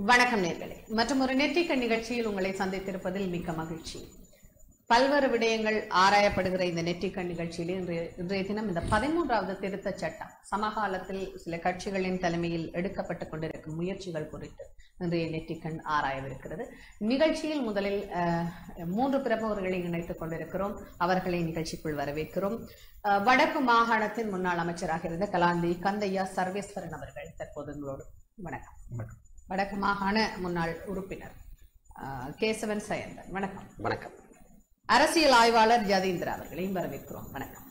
வணக்கம் நேர்களே. மற்றும் ஒரு நெற்றிக்க நிகழ்ச்சியில் உங்களை சந்தித்திருப்பதில் மிக்க மகிழ்ச்சி. பல்வேறு விடயங்கள் ஆராயப்படுகிற இந்த நெற்றிக்க நிகழ்ச்சியில் இன்றைய இன்றைய தினம் இந்த பதிமூன்றாவது திருத்தச் சட்டம் சமகாலத்தில் சில கட்சிகளின் தலைமையில் எடுக்கப்பட்டு கொண்டிருக்கும் முயற்சிகள் குறித்து இன்றைய நெற்றிக்கண் ஆராயவிருக்கிறது. நிகழ்ச்சியில் முதலில் அஹ், மூன்று பிரமுகர்களை இணைத்துக் கொண்டிருக்கிறோம். அவர்களை நிகழ்ச்சிக்குள் வரவேற்கிறோம். வடக்கு மாகாணத்தின் முன்னாள் அமைச்சராக இருந்த கலாந்தி கந்தையா சர்வேஸ்வரன் அவர்கள் தற்போது உங்களோடு. வணக்கம். வடக்கு மாகாண முன்னாள் உறுப்பினர் கேசவன் சயந்தன். வணக்கம். வணக்கம். அரசியல் ஆய்வாளர் ஜதீந்திரா அவர்களையும் வரவேற்கிறோம். வணக்கம்.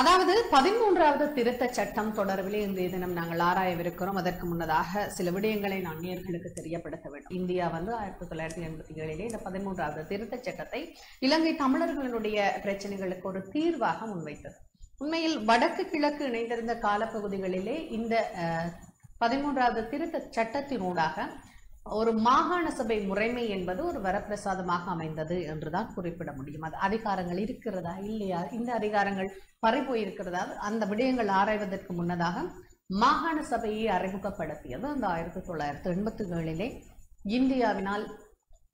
அதாவது பதிமூன்றாவது திருத்தச் சட்டம் தொடர்பிலே இன்றைய தினம் நாங்கள் ஆராயவிருக்கிறோம். அதற்கு முன்னதாக சில விடயங்களை நான் நேர்களுக்கு தெரியப்படுத்த வேண்டும். இந்தியா வந்து ஆயிரத்தி தொள்ளாயிரத்தி எண்பத்தி ஏழிலே இந்த பதிமூன்றாவது திருத்தச் சட்டத்தை இலங்கை தமிழர்களுடைய பிரச்சனைகளுக்கு ஒரு தீர்வாக முன்வைத்தது. உண்மையில் வடக்கு கிழக்கு இணைந்திருந்த காலப்பகுதிகளிலே இந்த பதிமூன்றாவது திருத்த சட்டத்தினூடாக ஒரு மாகாண சபை முறைமை என்பது ஒரு வரப்பிரசாதமாக அமைந்தது என்றுதான் குறிப்பிட முடியும். அது அதிகாரங்கள் இருக்கிறதா இல்லையா? இந்த அதிகாரங்கள் பறிபோயிருக்கிறதா அந்த விடயங்கள் ஆராய்வதற்கு முன்னதாக மாகாண சபையை அறிமுகப்படுத்தியது அந்த ஆயிரத்தி தொள்ளாயிரத்தி எண்பத்தி ஏழிலே இந்தியாவினால்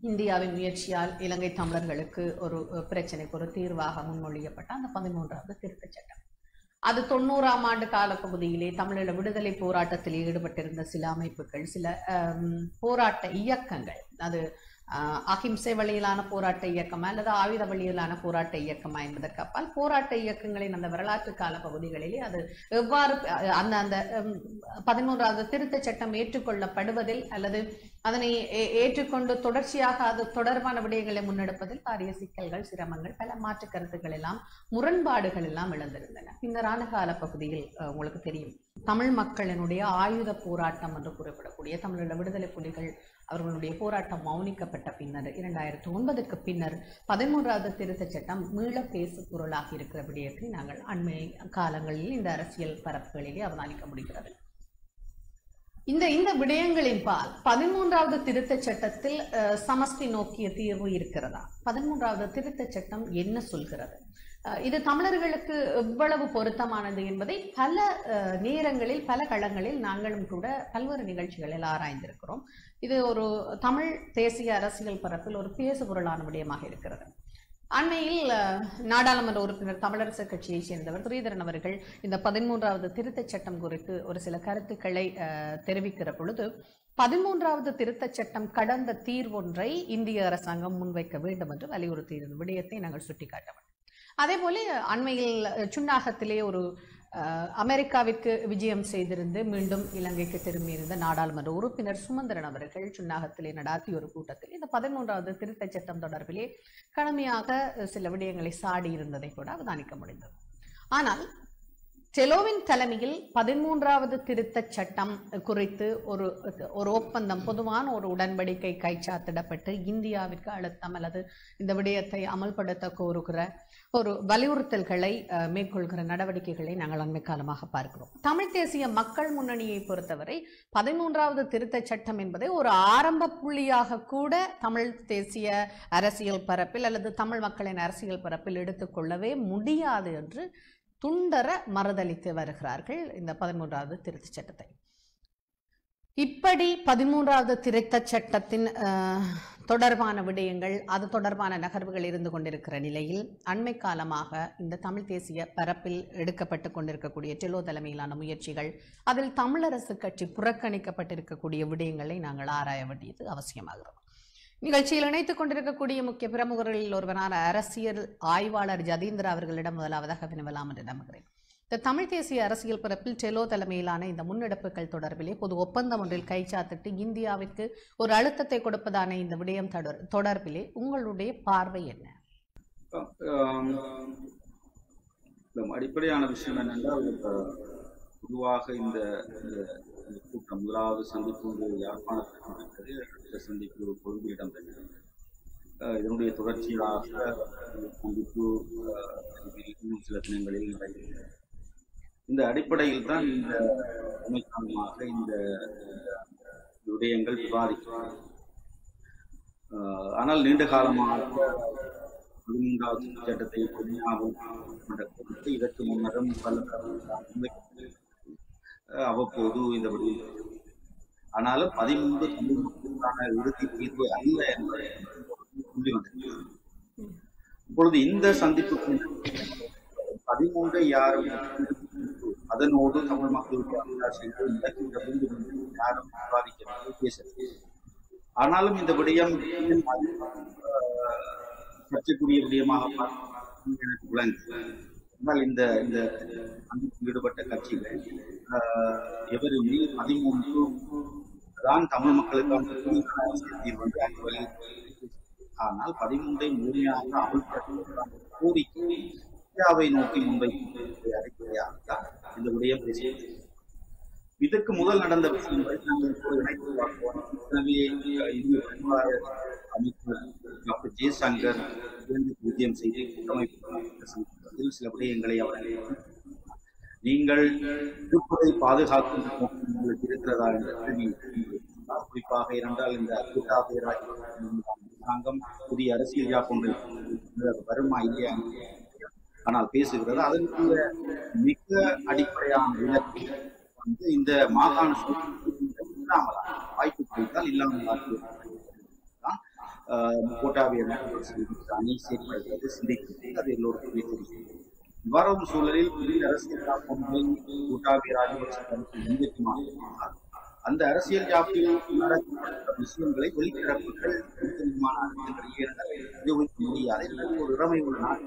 இந்தியாவின் முயற்சியால் இலங்கை தமிழர்களுக்கு ஒரு பிரச்சனைக்கு ஒரு தீர்வாக முன்மொழியப்பட்ட அந்த பதிமூன்றாவது திருத்தச் சட்டம். அது தொண்ணூறாம் ஆண்டு காலப்பகுதியிலே தமிழீழ விடுதலை போராட்டத்தில் ஈடுபட்டிருந்த சில அமைப்புகள் சில போராட்ட இயக்கங்கள். அது அஹிம்சை அகிம்சை வழியிலான போராட்ட இயக்கமா அல்லது ஆயுத வழியிலான போராட்ட இயக்கமா என்பதற்கு அப்பால் போராட்ட இயக்கங்களின் அந்த வரலாற்று கால பகுதிகளிலே அது எவ்வாறு அந்த அந்த பதிமூன்றாவது திருத்த சட்டம் ஏற்றுக்கொள்ளப்படுவதில் அல்லது அதனை ஏ- ஏற்றுக்கொண்டு தொடர்ச்சியாக அது தொடர்பான விடயங்களை முன்னெடுப்பதில் பாரிய சிக்கல்கள் சிரமங்கள் பல மாற்று கருத்துக்கள் எல்லாம் முரண்பாடுகள் எல்லாம் எழுந்திருந்தன. பின்னரான கால பகுதியில் உங்களுக்கு தெரியும். தமிழ் மக்களினுடைய ஆயுத போராட்டம் என்று குறிப்பிடக்கூடிய தமிழீழ விடுதலை புலிகள் அவர்களுடைய போராட்டம் மௌனிக்கப்பட்ட பின்னர் இரண்டாயிரத்தி ஒன்பதுக்கு பின்னர் பதிமூன்றாவது திருத்தச் சட்டம் மீள பேசு பொருளாக இருக்கிற விடயத்தை நாங்கள் அண்மை காலங்களில் இந்த அரசியல் பரப்புகளிலே அவதானிக்க முடிகிறது. இந்த இந்த விடயங்களின் பால் பதிமூன்றாவது திருத்தச் சட்டத்தில் அஹ், சமஷ்டி நோக்கிய தீர்வு இருக்கிறதா? பதிமூன்றாவது திருத்தச் சட்டம் என்ன சொல்கிறது? அஹ், இது தமிழர்களுக்கு எவ்வளவு பொருத்தமானது என்பதை பல நேரங்களில் பல களங்களில் நாங்களும் கூட பல்வேறு நிகழ்ச்சிகளில் ஆராய்ந்திருக்கிறோம். இது ஒரு தமிழ் தேசிய அரசியல் பரப்பில் ஒரு பேசு பொருளான விடயமாக இருக்கிறது. அண்மையில் நாடாளுமன்ற உறுப்பினர் தமிழரசு கட்சியைச் சேர்ந்தவர் ஸ்ரீதரன் அவர்கள் இந்த பதிமூன்றாவது திருத்தச் சட்டம் குறித்து ஒரு சில கருத்துக்களை தெரிவிக்கிற பொழுது பதிமூன்றாவது திருத்தச் சட்டம் கடந்த தீர்வொன்றை இந்திய அரசாங்கம் முன்வைக்க வேண்டும் என்று வலியுறுத்தியிருந்த விடயத்தை நாங்கள் சுட்டிக்காட்டவன் அதே போல அண்மையில் அஹ், சுன்னாகத்திலே ஒரு அமெரிக்காவிற்கு விஜயம் செய்திருந்து மீண்டும் இலங்கைக்கு திரும்பியிருந்த நாடாளுமன்ற உறுப்பினர் சுமந்திரன் அவர்கள் சுன்னாகத்திலே நடாத்திய ஒரு கூட்டத்தில் இந்த பதிமூன்றாவது திருத்தச் சட்டம் தொடர்பிலே கடுமையாக சில விடயங்களை சாடி இருந்ததை கூட அவதானிக்க முடிந்தது. ஆனால் டெலோவின் தலைமையில் பதிமூன்றாவது திருத்தச் சட்டம் குறித்து ஒரு ஒரு ஒப்பந்தம் பொதுவான ஒரு உடன்படிக்கை கைச்சாத்திடப்பட்டு இந்தியாவிற்கு அழுத்தம் அல்லது இந்த விடயத்தை அமல்படுத்த கோருகிற ஒரு வலியுறுத்தல்களை மேற்கொள்கிற நடவடிக்கைகளை நாங்கள் அண்மை காலமாக பார்க்கிறோம். தமிழ் தேசிய மக்கள் முன்னணியை பொறுத்தவரை பதிமூன்றாவது திருத்தச் சட்டம் என்பதை ஒரு ஆரம்ப புள்ளியாக கூட தமிழ் தேசிய அரசியல் பரப்பில் அல்லது தமிழ் மக்களின் அரசியல் பரப்பில் எடுத்துக்கொள்ளவே முடியாது என்று துண்டர மறுதளித்து வருகிறார்கள் இந்த பதிமூன்றாவது திருத்தச் சட்டத்தை. இப்படி பதிமூன்றாவது திருத்தச் சட்டத்தின் தொடர்பான விடயங்கள் அது தொடர்பான நகர்வுகள் இருந்து கொண்டிருக்கிற நிலையில் அண்மை காலமாக இந்த தமிழ் தேசிய பரப்பில் எடுக்கப்பட்டு கொண்டிருக்கக்கூடிய டெலோ தலைமையிலான முயற்சிகள் அதில் தமிழரசு கட்சி புறக்கணிக்கப்பட்டிருக்கக்கூடிய விடயங்களை நாங்கள் ஆராய வேண்டியது அவசியமாகிறது. நிகழ்ச்சியில் இணைத்துக் கொண்டிருக்கக்கூடிய முக்கிய பிரமுகர்களில் ஒருவரான அரசியல் ஆய்வாளர் ஜதீந்திரா அவர்களிடம் முதலாவதாக வினவலாம் என்று நம்புகிறேன். இந்த தமிழ் தேசிய அரசியல் பிறப்பில் டெலோ தலைமையிலான இந்த முன்னெடுப்புகள் தொடர்பிலே பொது ஒப்பந்தம் ஒன்றில் கைச்சாத்திட்டு இந்தியாவிற்கு ஒரு அழுத்தத்தை கொடுப்பதான இந்த விடயம் தொடர் தொடர்பிலே உங்களுடைய பார்வை என்ன? அடிப்படையான விஷயம் என்னென்னா பொதுவாக இந்த கூட்டம் முதலாவது சந்திப்பு ஒரு யாழ்ப்பாணத்தில் அடுத்த சந்திப்பு கொள்கையிடம் இடம் அஹ், இதனுடைய தொடர்ச்சியாக சந்திப்பு இன்னும் சில தினங்களில் நடைபெறுகிறது. இந்த அடிப்படையில் தான் இந்த அமைக்காலமாக இந்த விடயங்கள் விவாதிக்கிறது ஆனால் நீண்ட காலமாக பதிமூன்றாவது சட்டத்தை பொதுமையாக இதற்கு முன்னரும் பல அவ்வப்போது இந்த விடயம் ஆனாலும் பதிமூன்று தமிழ் மக்களுக்கான இறுதி தீர்வு அல்ல என்பதை சொல்லி வந்திருக்கிறது இப்பொழுது இந்த சந்திப்புக்கு பதிமூன்றை யாரும் அதனோடு தமிழ் மக்களுக்கு இலக்கின்ற வேண்டும் யாரும் விவாதிக்கிறது பேசவில்லை. ஆனாலும் இந்த விடயம் சர்ச்சைக்குரிய விடயமாக பார்த்து எனக்கு விளங்கு ஆனால் இந்த இந்த ஈடுபட்ட கட்சிகள் ஆஹ், எவருமே பதிமூன்று தான் தமிழ் மக்களுக்கான தீர்வு வந்து ஆனால் பதிமூன்றை முழுமையாக அமல்படுத்த கோரிக்கை இந்தியாவை நோக்கி மும்பை அறிக்கையாக தான் இந்த விடயம் பேசியது. இதற்கு முதல் நடந்த விஷயங்களை நாங்கள் இப்போது இணைத்து பார்ப்போம். எனவே இந்திய பரிமாற அமைப்பு டாக்டர் ஜெய்சங்கர் விஜயம் செய்து கூட்டமைப்பு விஷயத்தில் சில விடயங்களை அவர் நீங்கள் இருப்பதை பாதுகாக்கும் நோக்கம் உங்களுக்கு இருக்கிறதா என்ற குறிப்பாக இருந்தால் இந்த கூட்டாபே அரசாங்கம் புதிய அரசியல் யாப்பொன்றை வருமா இல்லையா ஆனால் பேசுகிறது. அதற்குரிய மிக அடிப்படையான இலக்கு வந்து இந்த மாகாண சூழ்நிலை இல்லாமல் வாய்ப்பு கொடுத்தால் இல்லாமல் தான் அணி செயல்படுகிறது சிந்திக்கிறது அது எல்லோருக்குமே தெரியும். இவ்வாறான சூழலில் புதிய அரசியல் காப்பொன்றை கூட்டாவிய ராஜபக்ச தரப்பு முன்வைக்குமானால் அந்த அரசியல் ஜாப்பில் நடக்கப்பட்ட விஷயங்களை வெளித்தரப்புகள் விமான அரசுகளிடையே முடியாது என்பது ஒரு இறமை உள்ள நாடு.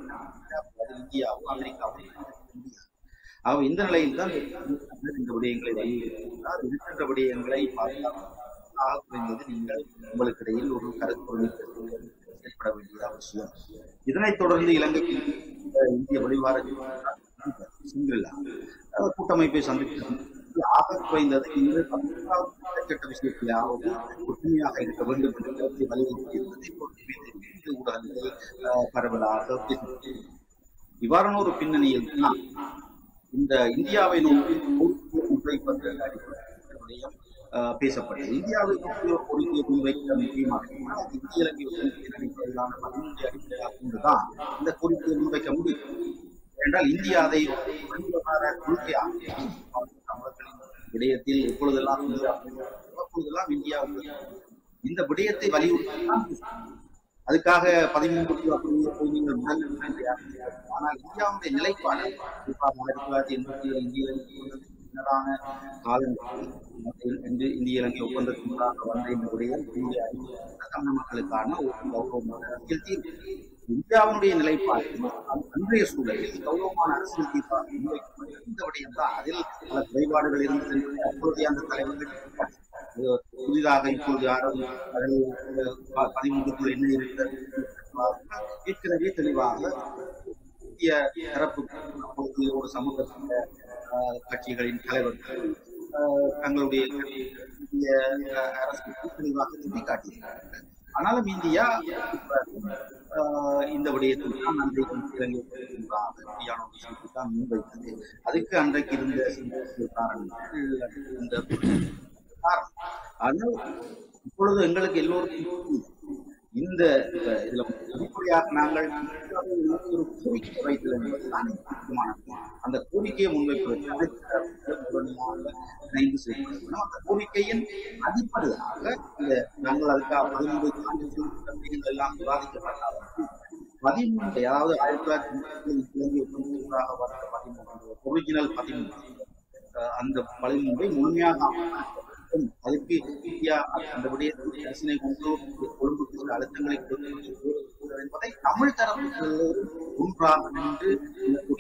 அது இந்தியாவும் அமெரிக்காவும் ஆக இந்த நிலையில் தான் இந்த விடயங்களை வலியுறுத்தினார். இருக்கின்ற விடயங்களை பாதுகாப்பு ஆக குறைந்தது நீங்கள் உங்களுக்கு இடையில் ஒரு கருத்து செயல்பட வேண்டியது அவசியம். இதனைத் தொடர்ந்து இலங்கைக்கு இந்திய வழிவார சிங்கிளா கூட்டமைப்பை சந்தித்து ஆக குறைந்தது கட்ட விஷயத்திலாவது ஒற்றுமையாக இருக்க வேண்டும் என்று கருத்தை வலியுறுத்தியிருந்தது இப்பொழுது ஊடகங்கள் பரவலாக இவ்வாறான ஒரு பின்னணியில் தான் இந்த இந்தியாவை நோக்கி முன்வைப்பது பேசப்பட்டது இந்தியாவை நோக்கி ஒரு கோரிக்கையை முன்வைக்க முக்கியமாக இந்திய இலங்கை அடிப்படையிலான பதினொன்று அடிப்படையாக கொண்டுதான் இந்த கோரிக்கையை முன்வைக்க முடியும். என்றால் இந்தியா அதை விடயத்தில் எப்பொழுதெல்லாம் இந்தியா அப்பொழுதெல்லாம் இந்தியா இந்த விடயத்தை வலியுறுத்தி அதுக்காக பதிமூன்று நீங்கள் ஆனால் இந்தியாவுடைய நிலைப்பாடு குறிப்பாக ஆயிரத்தி தொள்ளாயிரத்தி எண்பத்தி ஏழு இந்திய முன்னதான காலங்களில் இன்று இந்திய இலங்கை ஒப்பந்தத்தினராக வந்த இந்த விடயம் இந்திய தமிழ் மக்களுக்கான ஒரு கௌரவமான அரசியல் தீர்வு இந்தியாவுடைய நிலைப்பாட்டில் அன்றைய சூழலில் கௌரவமான அரசியல் தீர்ப்பாக முன்வைக்கப்பட்ட இந்த விடயம் அதில் பல குறைபாடுகள் இருந்தது அப்பொழுதைய அந்த தலைவர்கள் புதிதாக இப்போது யாரும் அதில் பதிமூன்றுக்குள் என்ன இருக்கிறது? ஏற்கனவே தெளிவாக இந்திய தரப்பு அப்பொழுது ஒரு சமூகத்தின் கட்சிகளின் தலைவர்கள் தங்களுடைய இந்திய அரசுக்கு தெளிவாக சுட்டிக்காட்டியிருக்கிறார்கள். ஆனாலும் இந்தியா இந்த விடயத்தில் தான் அன்றைக்கு இலங்கையான விஷயத்தை தான் முன்வைத்தது. அதுக்கு அன்றைக்கு இருந்த காரணங்கள் இந்த காரணம். ஆனால் இப்பொழுது எங்களுக்கு எல்லோருக்கும் இந்த இதுல வெளிப்படையாக நாங்கள் ஒரு கோரிக்கை வைத்தல் என்பதுதான் முக்கியமானது. அந்த கோரிக்கையை முன்வைப்பது இணைந்து செய்யணும் அந்த கோரிக்கையின் அடிப்படையாக இந்த நாங்கள் அதுக்காக பதிமூன்று எல்லாம் விவாதிக்கப்பட்டாலும் பதிமூன்று அதாவது ஆயிரத்தி தொள்ளாயிரத்தி முப்பத்தி ஒப்பந்தமாக வந்த பதிமூன்று ஒரிஜினல் பதிமூன்று அந்த பதிமூன்றை முழுமையாக அதுக்கு இந்தியா அந்த விடயத்தில் யோசனை கொண்டு கொழும்புக்கு சில அழுத்தங்களை என்பதை தமிழ் தரப்பு ஒன்றாக நின்று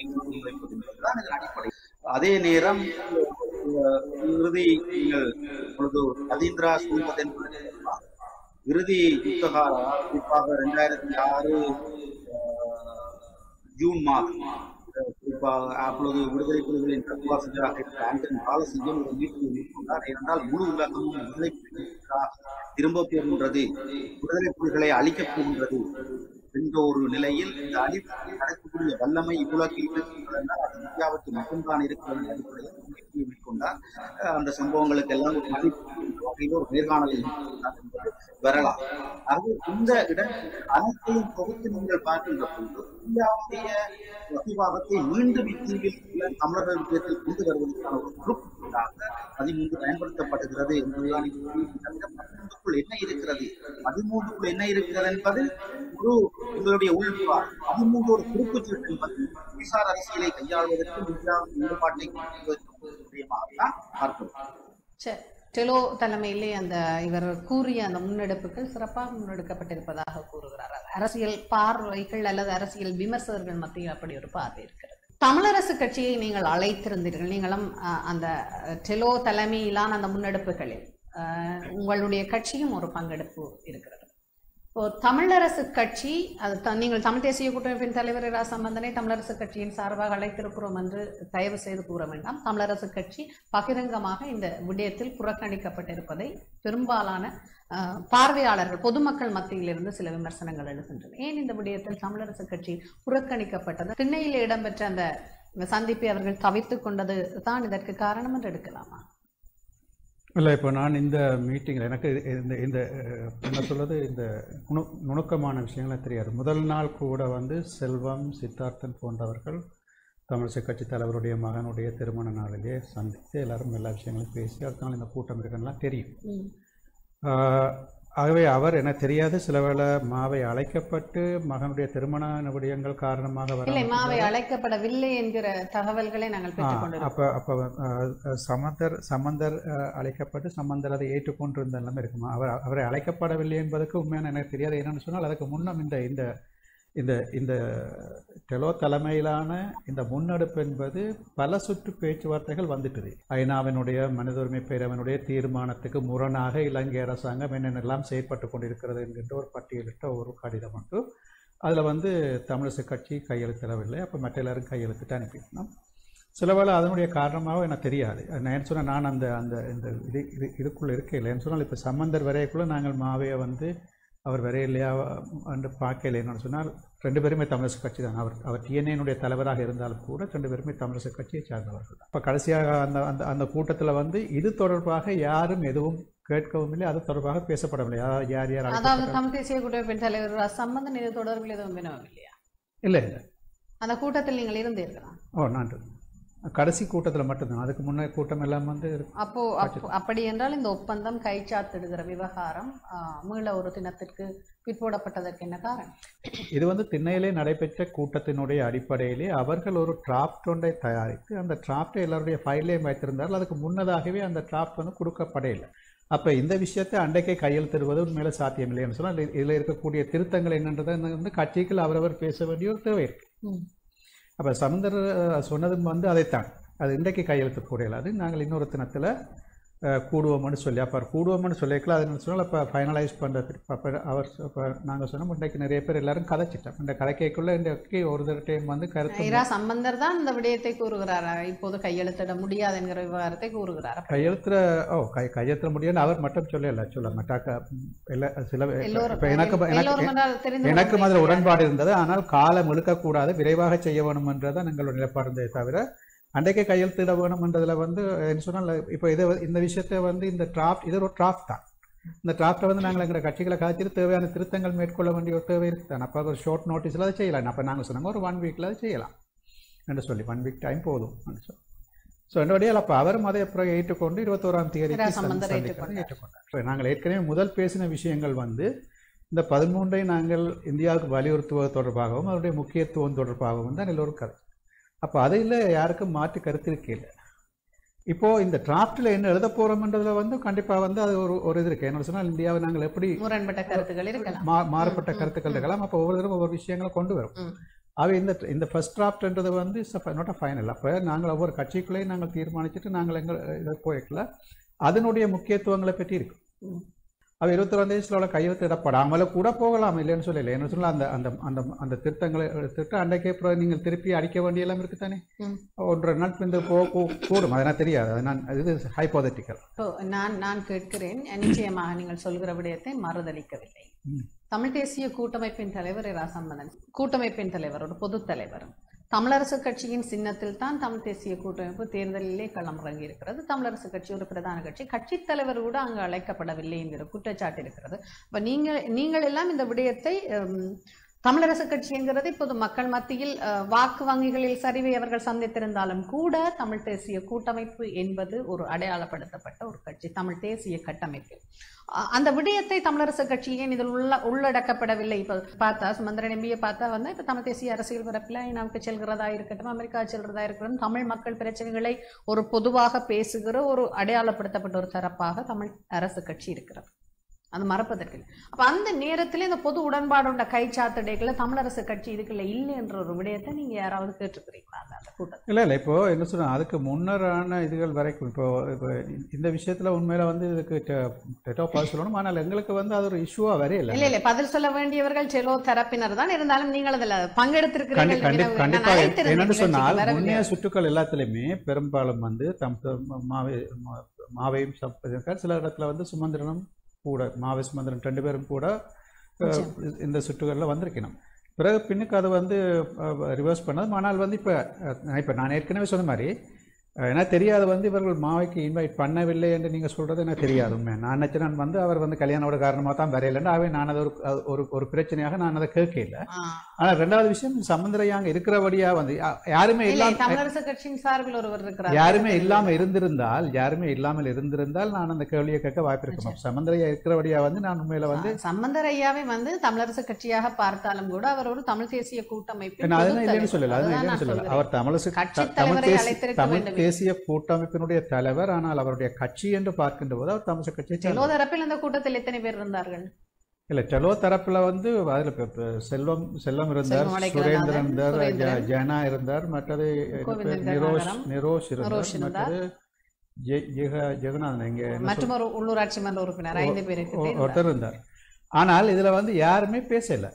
இந்த என்பதுதான் இதன் அடிப்படை. அதே நேரம் இறுதி நீங்கள் இப்பொழுது ரவீந்திரா சூழ்வது என்பது இறுதி யுத்தகால குறிப்பாக இரண்டாயிரத்தி ஆறு ஜூன் மாதம் குறிப்பாக அப்பொழுது விடுதலை புலிகளின் தத்துவாசிரியராக இருந்த ஆண்டன் பாலசிங்கம் ஒரு மீட்பு மேற்கொண்டார். ஏனென்றால் முழு உலகமும் விடுதலை புலிகளுக்காக திரும்ப போகின்றது விடுதலை புலிகளை அழிக்கப் போகின்றது. என்ற ஒரு நிலையில் இந்த அழிவு நடக்கக்கூடிய வல்லமை இவ்வுலகில் இருக்கிறது அது இந்தியாவுக்கு மட்டும்தான் இருக்கிறது அடிப்படையில் முயற்சியை மேற்கொண்டார். அந்த சம்பவங்களுக்கு எல்லாம் ஒரு வகையில் ஒரு நேர்காணலை என்பது வரலாம் ஆகவே இந்த இடம் அனைத்தையும் தொகுத்து நீங்கள் பார்க்கின்ற போது இந்தியாவுடைய வகிவாகத்தை மீண்டும் இத்தீவில் உள்ள தமிழர்கள் விஷயத்தில் கொண்டு வருவதற்கான ஒரு குறிப்பாக பதிமூன்று பயன்படுத்தப்படுகிறது என்பதுதான் பதிமூன்றுக்குள் என்ன இருக்கிறது? பதிமூன்றுக்குள் என்ன இருக்கிறது என்பது ஒரு உங்களுடைய உள்வார் பதிமூன்று ஒரு குறிப்பு சீட்டு என்பது விசார அரசியலை கையாள்வதற்கு இந்தியாவின் ஈடுபாட்டை விடயமாகத்தான் பார்க்கிறோம். சரி டெலோ தலைமையிலே அந்த இவர் கூறிய அந்த முன்னெடுப்புகள் சிறப்பாக முன்னெடுக்கப்பட்டிருப்பதாக கூறுகிறார். அரசியல் பார்வைகள் அல்லது அரசியல் விமர்சகர்கள் மத்தியில் அப்படி ஒரு பார்வை இருக்கிறது. தமிழரசு கட்சியை நீங்கள் அழைத்திருந்தீர்கள். நீங்களும் அந்த டெலோ தலைமையிலான அந்த முன்னெடுப்புகளில் உங்களுடைய கட்சியும் ஒரு பங்கெடுப்பு இருக்கிறது. இப்போ தமிழரசு கட்சி அது நீங்கள் தமிழ் தேசிய கூட்டமைப்பின் தலைவர் இரா சம்பந்தனை தமிழரசு கட்சியின் சார்பாக அழைத்திருக்கிறோம் என்று தயவு செய்து கூற வேண்டாம். தமிழரசு கட்சி பகிரங்கமாக இந்த விடயத்தில் புறக்கணிக்கப்பட்டிருப்பதை பெரும்பாலான பார்வையாளர்கள் பொதுமக்கள் மத்தியிலிருந்து சில விமர்சனங்கள் எழுகின்றன. ஏன் இந்த விடயத்தில் தமிழரசு கட்சி புறக்கணிக்கப்பட்டது? திண்ணையில் இடம்பெற்ற அந்த சந்திப்பை அவர்கள் தவித்துக் கொண்டது தான் இதற்கு காரணம் என்று எடுக்கலாமா? இல்லை இப்போ நான் இந்த மீட்டிங்கில் எனக்கு இந்த இந்த என்ன சொல்றது இந்த நுணு நுணுக்கமான விஷயங்கள்லாம் தெரியாது. முதல் நாள் கூட வந்து செல்வம் சித்தார்த்தன் போன்றவர்கள் தமிழிசை கட்சி தலைவருடைய மகனுடைய திருமண நாளிலே சந்தித்து எல்லாரும் எல்லா விஷயங்களும் பேசி அடுத்த நாள் இந்த கூட்டம் இருக்குன்னெலாம் தெரியும். ஆகவே அவர் எனக்கு தெரியாது. சில வேளை மாவை அழைக்கப்பட்டு மகனுடைய திருமண விடயங்கள் காரணமாக வர இல்லை மாவை அழைக்கப்படவில்லை என்கிற தகவல்களை நாங்கள் அப்போ அப்போ சமந்தர் சமந்தர் அழைக்கப்பட்டு சமந்தர் அதை ஏற்றுக்கொண்டிருந்த நிலைமை இருக்குமா? அவர் அவரை அழைக்கப்படவில்லை என்பதற்கு உண்மையான எனக்கு தெரியாது. என்னன்னு சொன்னால் அதுக்கு முன்னம் இந்த இந்த இந்த இந்த டெலோ தலைமையிலான இந்த முன்னெடுப்பு என்பது பல சுற்று பேச்சுவார்த்தைகள் வந்துட்டது. ஐநாவினுடைய மனித உரிமை பேரவனுடைய தீர்மானத்துக்கு முரணாக இலங்கை அரசாங்கம் என்னென்னலாம் செயற்பட்டு கொண்டிருக்கிறது என்கின்ற ஒரு பட்டியலிட்ட ஒரு கடிதம் மட்டும் அதில் வந்து தமிழிசை கட்சி கையெழுத்திடவில்லை. அப்போ மற்ற எல்லாரும் கையெழுத்திட்டு அனுப்பியிருந்தோம் சில வேளை அதனுடைய காரணமாக எனக்கு தெரியாது. நான் என்ன சொன்னேன் நான் அந்த அந்த இந்த இது இது இதுக்குள்ளே இருக்கையில் என்ன சொன்னால் இப்போ சம்பந்தர் வரைக்குள்ளே நாங்கள் மாவையை வந்து அவர் வரையிலையா என்று பார்க்கல என்னன்னு சொன்னால் ரெண்டு பேருமே தமிழரசு கட்சி தான். அவர் அவர் டிஎன்ஏனுடைய தலைவராக இருந்தாலும் கூட ரெண்டு பேருமே தமிழரசு கட்சியை சார்ந்தவர்கள் இப்போ கடைசியாக அந்த அந்த அந்த கூட்டத்தில் வந்து இது தொடர்பாக யாரும் எதுவும் கேட்கவும் இல்லை அது தொடர்பாக பேசப்படவில்லை. யார் யார் அதாவது. தமிழ் தேசிய கூட்டமைப்பின் தலைவர் ரா. சம்பந்தன் இது தொடர்பில் எதுவும் இல்லையா இல்லை இல்லை. அந்த கூட்டத்தில் நீங்கள் இருந்தீர்களா? ஓ நான் கடைசி கூட்டத்தில் மட்டும்தான். அதுக்கு முன்னே கூட்டம் எல்லாம் வந்து. அப்போ அப்போ அப்படி என்றால் இந்த ஒப்பந்தம் கைச்சாத்திடுகிற விவகாரம் மீள ஒரு தினத்திற்கு பிற்போடப்பட்டதற்கு என்ன காரணம்? இது வந்து திண்ணையிலே நடைபெற்ற கூட்டத்தினுடைய அடிப்படையிலே அவர்கள் ஒரு டிராப்ட் ஒன்றை தயாரித்து அந்த டிராப்டை எல்லாருடைய ஃபைல்லையும் வைத்திருந்தார்கள். அதுக்கு முன்னதாகவே அந்த டிராப்ட் வந்து கொடுக்கப்படையில்லை அப்போ இந்த விஷயத்தை அண்டைக்கே கையெழுத்திடுவது உண்மையில சாத்தியமில்லைன்னு சொன்னால் இது- இதில் இருக்கக்கூடிய திருத்தங்கள் என்னன்றதை வந்து கட்சிகள் அவரவர் பேச வேண்டிய ஒரு தேவை இருக்கு. ம். அப்போ சமுந்தர் சொன்னதும் வந்து அதைத்தான். அது இன்றைக்கு கையெழுத்து போடையில அது நாங்கள் இன்னொரு தினத்தில் கூடுவோம்னு சொல்லி. அப்போ கூடுவோம்னு சொல்லிக்கலாம் அது என்ன சொன்னால் அப்போ ஃபைனலைஸ் பண்ணுறது அப்போ அவர் அப்போ நாங்கள் சொன்னோம் இன்றைக்கு நிறைய பேர் எல்லாரும் கதைச்சிட்டோம் இந்த கதைக்கைக்குள்ளே இன்றைக்கு ஒரு டைம் வந்து கருத்து இரா சம்பந்தர் தான் இந்த விடயத்தை கூறுகிறார்? இப்போது கையெழுத்திட முடியாது என்கிற விவகாரத்தை கூறுகிறார். கையெழுத்துற ஓ கை கையெழுத்துற முடியும்னு அவர் மட்டும் சொல்லல. சொல்ல மாட்டாக்க எல்லா சில இப்போ எனக்கு எனக்கு அதில் உடன்பாடு இருந்தது. ஆனால் காலம் இழுக்கக்கூடாது. விரைவாக செய்ய வேணும் என்றதான் எங்களோட நிலைப்பாடு இருந்ததே தவிர அன்றைக்கே கையெழுத்திட வேணும்ன்றதுல வந்து என்ன சொன்னால் இப்போ இதை இந்த விஷயத்தை வந்து இந்த டிராஃப்ட் இது ஒரு டிராஃப்ட் தான். இந்த டிராஃப்ட்டை வந்து நாங்கள் எங்கள் கட்சிகளை காய்ச்சிட்டு தேவையான திருத்தங்கள் மேற்கொள்ள வேண்டிய ஒரு தேவை இருக்குது தான். அப்போ ஒரு ஷார்ட் நோட்டீஸில் அதை செய்யலாம். அப்போ நாங்கள் சொன்னாங்க ஒரு ஒன் வீக்கில் அதை செய்யலாம். என்று சொல்லி ஒன் வீக் டைம் போதும் சொல்லி ஸோ என்னுடைய அப்போ அவரும் அதை அப்புறம் ஏற்றுக்கொண்டு இருபத்தோராம் தேதி ஏற்றுக்கொண்டார். நாங்கள் ஏற்கனவே முதல் பேசின விஷயங்கள் வந்து இந்த பதிமூன்றை நாங்கள் இந்தியாவுக்கு வலியுறுத்துவது தொடர்பாகவும் அதனுடைய முக்கியத்துவம் தொடர்பாகவும் தான் எல்லோரும் கருத்து அப்போ அதில் யாருக்கும் மாற்று கருத்து இருக்கையில் இப்போ இந்த டிராஃப்டில் என்ன எழுத போகிறோம்ன்றதுல வந்து கண்டிப்பாக வந்து அது ஒரு ஒரு இது இருக்கு. என்ன சொன்னால் இந்தியாவை நாங்கள் எப்படி முரண்பட்ட கருத்துக்கள் இருக்கலாம். மா மாறுபட்ட கருத்துக்கள் இருக்கலாம். அப்போ ஒவ்வொரு தடவை ஒவ்வொரு விஷயங்களை கொண்டு வரும். அவை இந்த இந்த ஃபர்ஸ்ட் டிராஃப்ட்ன்றது வந்து நாட் அ ஃபைனல் அப்போ நாங்கள் ஒவ்வொரு கட்சிக்குள்ளேயும் நாங்கள் தீர்மானிச்சுட்டு நாங்கள் எங்கள் இதை போய்க்கல. அதனுடைய முக்கியத்துவங்களை பற்றி இருக்கு. ம். அவ இருபத்தொராம் தேதி சில கையெழுத்து இடப்படாமல கூட போகலாம் இல்லைன்னு சொல்லல. என்ன சொல்லலாம் அந்த அந்த அந்த அந்த திருத்தங்களை திட்டம் அன்றைக்கே அப்புறம் நீங்கள் திருப்பி அடிக்க வேண்டிய எல்லாம் இருக்கு தானே. ஒன்றரை நாள் பிந்து போக கூடும். அது எனக்கு தெரியாது. அது நான் இது ஹைப்போதட்டிக்கல் நான் நான் கேட்கிறேன். நிச்சயமாக நீங்கள் சொல்கிற விடயத்தை மறுதளிக்கவில்லை தமிழ் தேசிய கூட்டமைப்பின் தலைவர் இரா சம்பந்தன் கூட்டமைப்பின் தலைவர் ஒரு பொதுத் தலைவர். தமிழரசு கட்சியின் சின்னத்தில் தான் தமிழ் தேசிய கூட்டமைப்பு தேர்தலிலே களமிறங்கி இருக்கிறது. தமிழரசு கட்சி ஒரு பிரதான கட்சி. கட்சித் தலைவர் கூட அங்கு அழைக்கப்படவில்லை என்கிற குற்றச்சாட்டு இருக்கிறது. இப்போ நீங்கள் நீங்கள் எல்லாம் இந்த விடயத்தை ஹம், தமிழரசு கட்சிங்கிறது இப்போது மக்கள் மத்தியில் வாக்கு வங்கிகளில் சரிவை அவர்கள் சந்தித்திருந்தாலும் கூட தமிழ் தேசிய கூட்டமைப்பு என்பது ஒரு அடையாளப்படுத்தப்பட்ட ஒரு கட்சி தமிழ் தேசிய கட்டமைப்பு. அந்த விடயத்தை தமிழரசு கட்சி ஏன் இதில் உள்ள உள்ளடக்கப்படவில்லை? இப்போ பார்த்தா சுமந்திரன் எம்பியை பார்த்தா வந்து இப்போ தமிழ் தேசிய அரசியல் பரப்பில் ஐநாவுக்கு செல்கிறதா இருக்கட்டும் அமெரிக்கா செல்கிறதா இருக்கட்டும் தமிழ் மக்கள் பிரச்சனைகளை ஒரு பொதுவாக பேசுகிற ஒரு அடையாளப்படுத்தப்பட்ட ஒரு தரப்பாக தமிழ் அரசு கட்சி இருக்கிறது. அது மறப்பதற்கு. அப்ப அந்த நேரத்துல இந்த பொது உடன்பாடு உண்ட கைச்சாத்தடைகளை தமிழரசு கட்சி இதுக்குள்ள இல்லை என்ற ஒரு விடயத்தை நீங்க யாராவது கேட்டிருக்கிறீங்களா அந்த அந்த கூட்டத்தில்? இல்லை இல்லை இப்போ என்ன சொல்றேன் அதுக்கு முன்னரான இதுகள் வரைக்கும் இப்போ இப்போ இந்த விஷயத்துல உண்மையில வந்து இதுக்கு டெட்டோ பாஸ் சொல்லணும். ஆனால் எங்களுக்கு வந்து அது ஒரு இஷ்யூவா வரையில இல்ல. இல்ல பதில் சொல்ல வேண்டியவர்கள் செலோ தரப்பினர் தான் இருந்தாலும் நீங்கள் அதுல பங்கெடுத்திருக்கிறீர்கள் கண்டிப்பா நான் அழைத்திருந்தேன் என்னன்னு சொன்னால் முன்னைய. சுற்றுக்கள் எல்லாத்துலயுமே பெரும்பாலும் வந்து தம் மாவை மாவையும் சில இடத்துல வந்து சுமந்திரனும் கூட மாவை சுமந்திரன் ரெண்டு பேரும் கூட இந்த சுற்றுகளில் வந்திருக்கணும். பிறகு பின்னுக்கு அது வந்து ரிவர்ஸ் பண்ணது. ஆனால் வந்து இப்போ இப்போ நான் ஏற்கனவே சொன்ன மாதிரி எனக்கு தெரியாது வந்து இவர்கள் மாவைக்கு இன்வைட் பண்ணவில்லை என்று நீங்கள் சொல்கிறது எனக்கு தெரியாது. உண்மை நான் நினச்சேன் நான் வந்து அவர் வந்து கல்யாணோட காரணமாக தான் வரையிலன்னு ஆகவே நான் அதை ஒரு ஒரு பிரச்சனையாக நான் அதை கேட்கல. ஆனால் ரெண்டாவது விஷயம் சமுத்திரையாங்க இருக்கிறபடியா வந்து யாருமே இல்லை, இல்லாம தமிழரசு கட்சியின் சார்பில் ஒருவர் இருக்கிறார். யாருமே இல்லாம இருந்திருந்தால் யாருமே இல்லாமல் இருந்திருந்தால் நான் அந்த கேள்வியை கேட்க வாய்ப்பு இருக்கும் சமந்திரையா இருக்கிறபடியா வந்து நான் உண்மையில வந்து சம்பந்தர் ஐயாவை வந்து தமிழரசு கட்சியாக பார்த்தாலும் கூட அவர் ஒரு தமிழ் தேசிய பொதுத் இல்லைன்னு. சொல்லல அது அதுதான் இல்லைன்னு சொல்லல. அவர் தமிழசு கட்சித் த- தமிழ் தேசிய கூட்டமைப்பினுடைய தலைவர் ஆனால் அவருடைய கட்சி என்று பார்க்கின்ற போது அவர் தமிழ் கட்சியை செலோ. தரப்பில் இந்த கூட்டத்தில் எத்தனை பேர் இருந்தார்கள் இல்ல டெலோ தரப்புல வந்து அதுல செல்வம் செல்வம் இருந்தார் சுரேந்திரன் இருந்தார் ஜனா இருந்தார் மற்றது பேர்? நிரோஷ். நிரோஷ் இருந்தார். மற்றது ஜெகநாதன் இங்க ஒரு உள்ளூராட்சி மன்ற உறுப்பினர் ஐந்து ஒ- ஒருத்தர் இருந்தார் ஆனால் இதுல வந்து யாருமே பேசல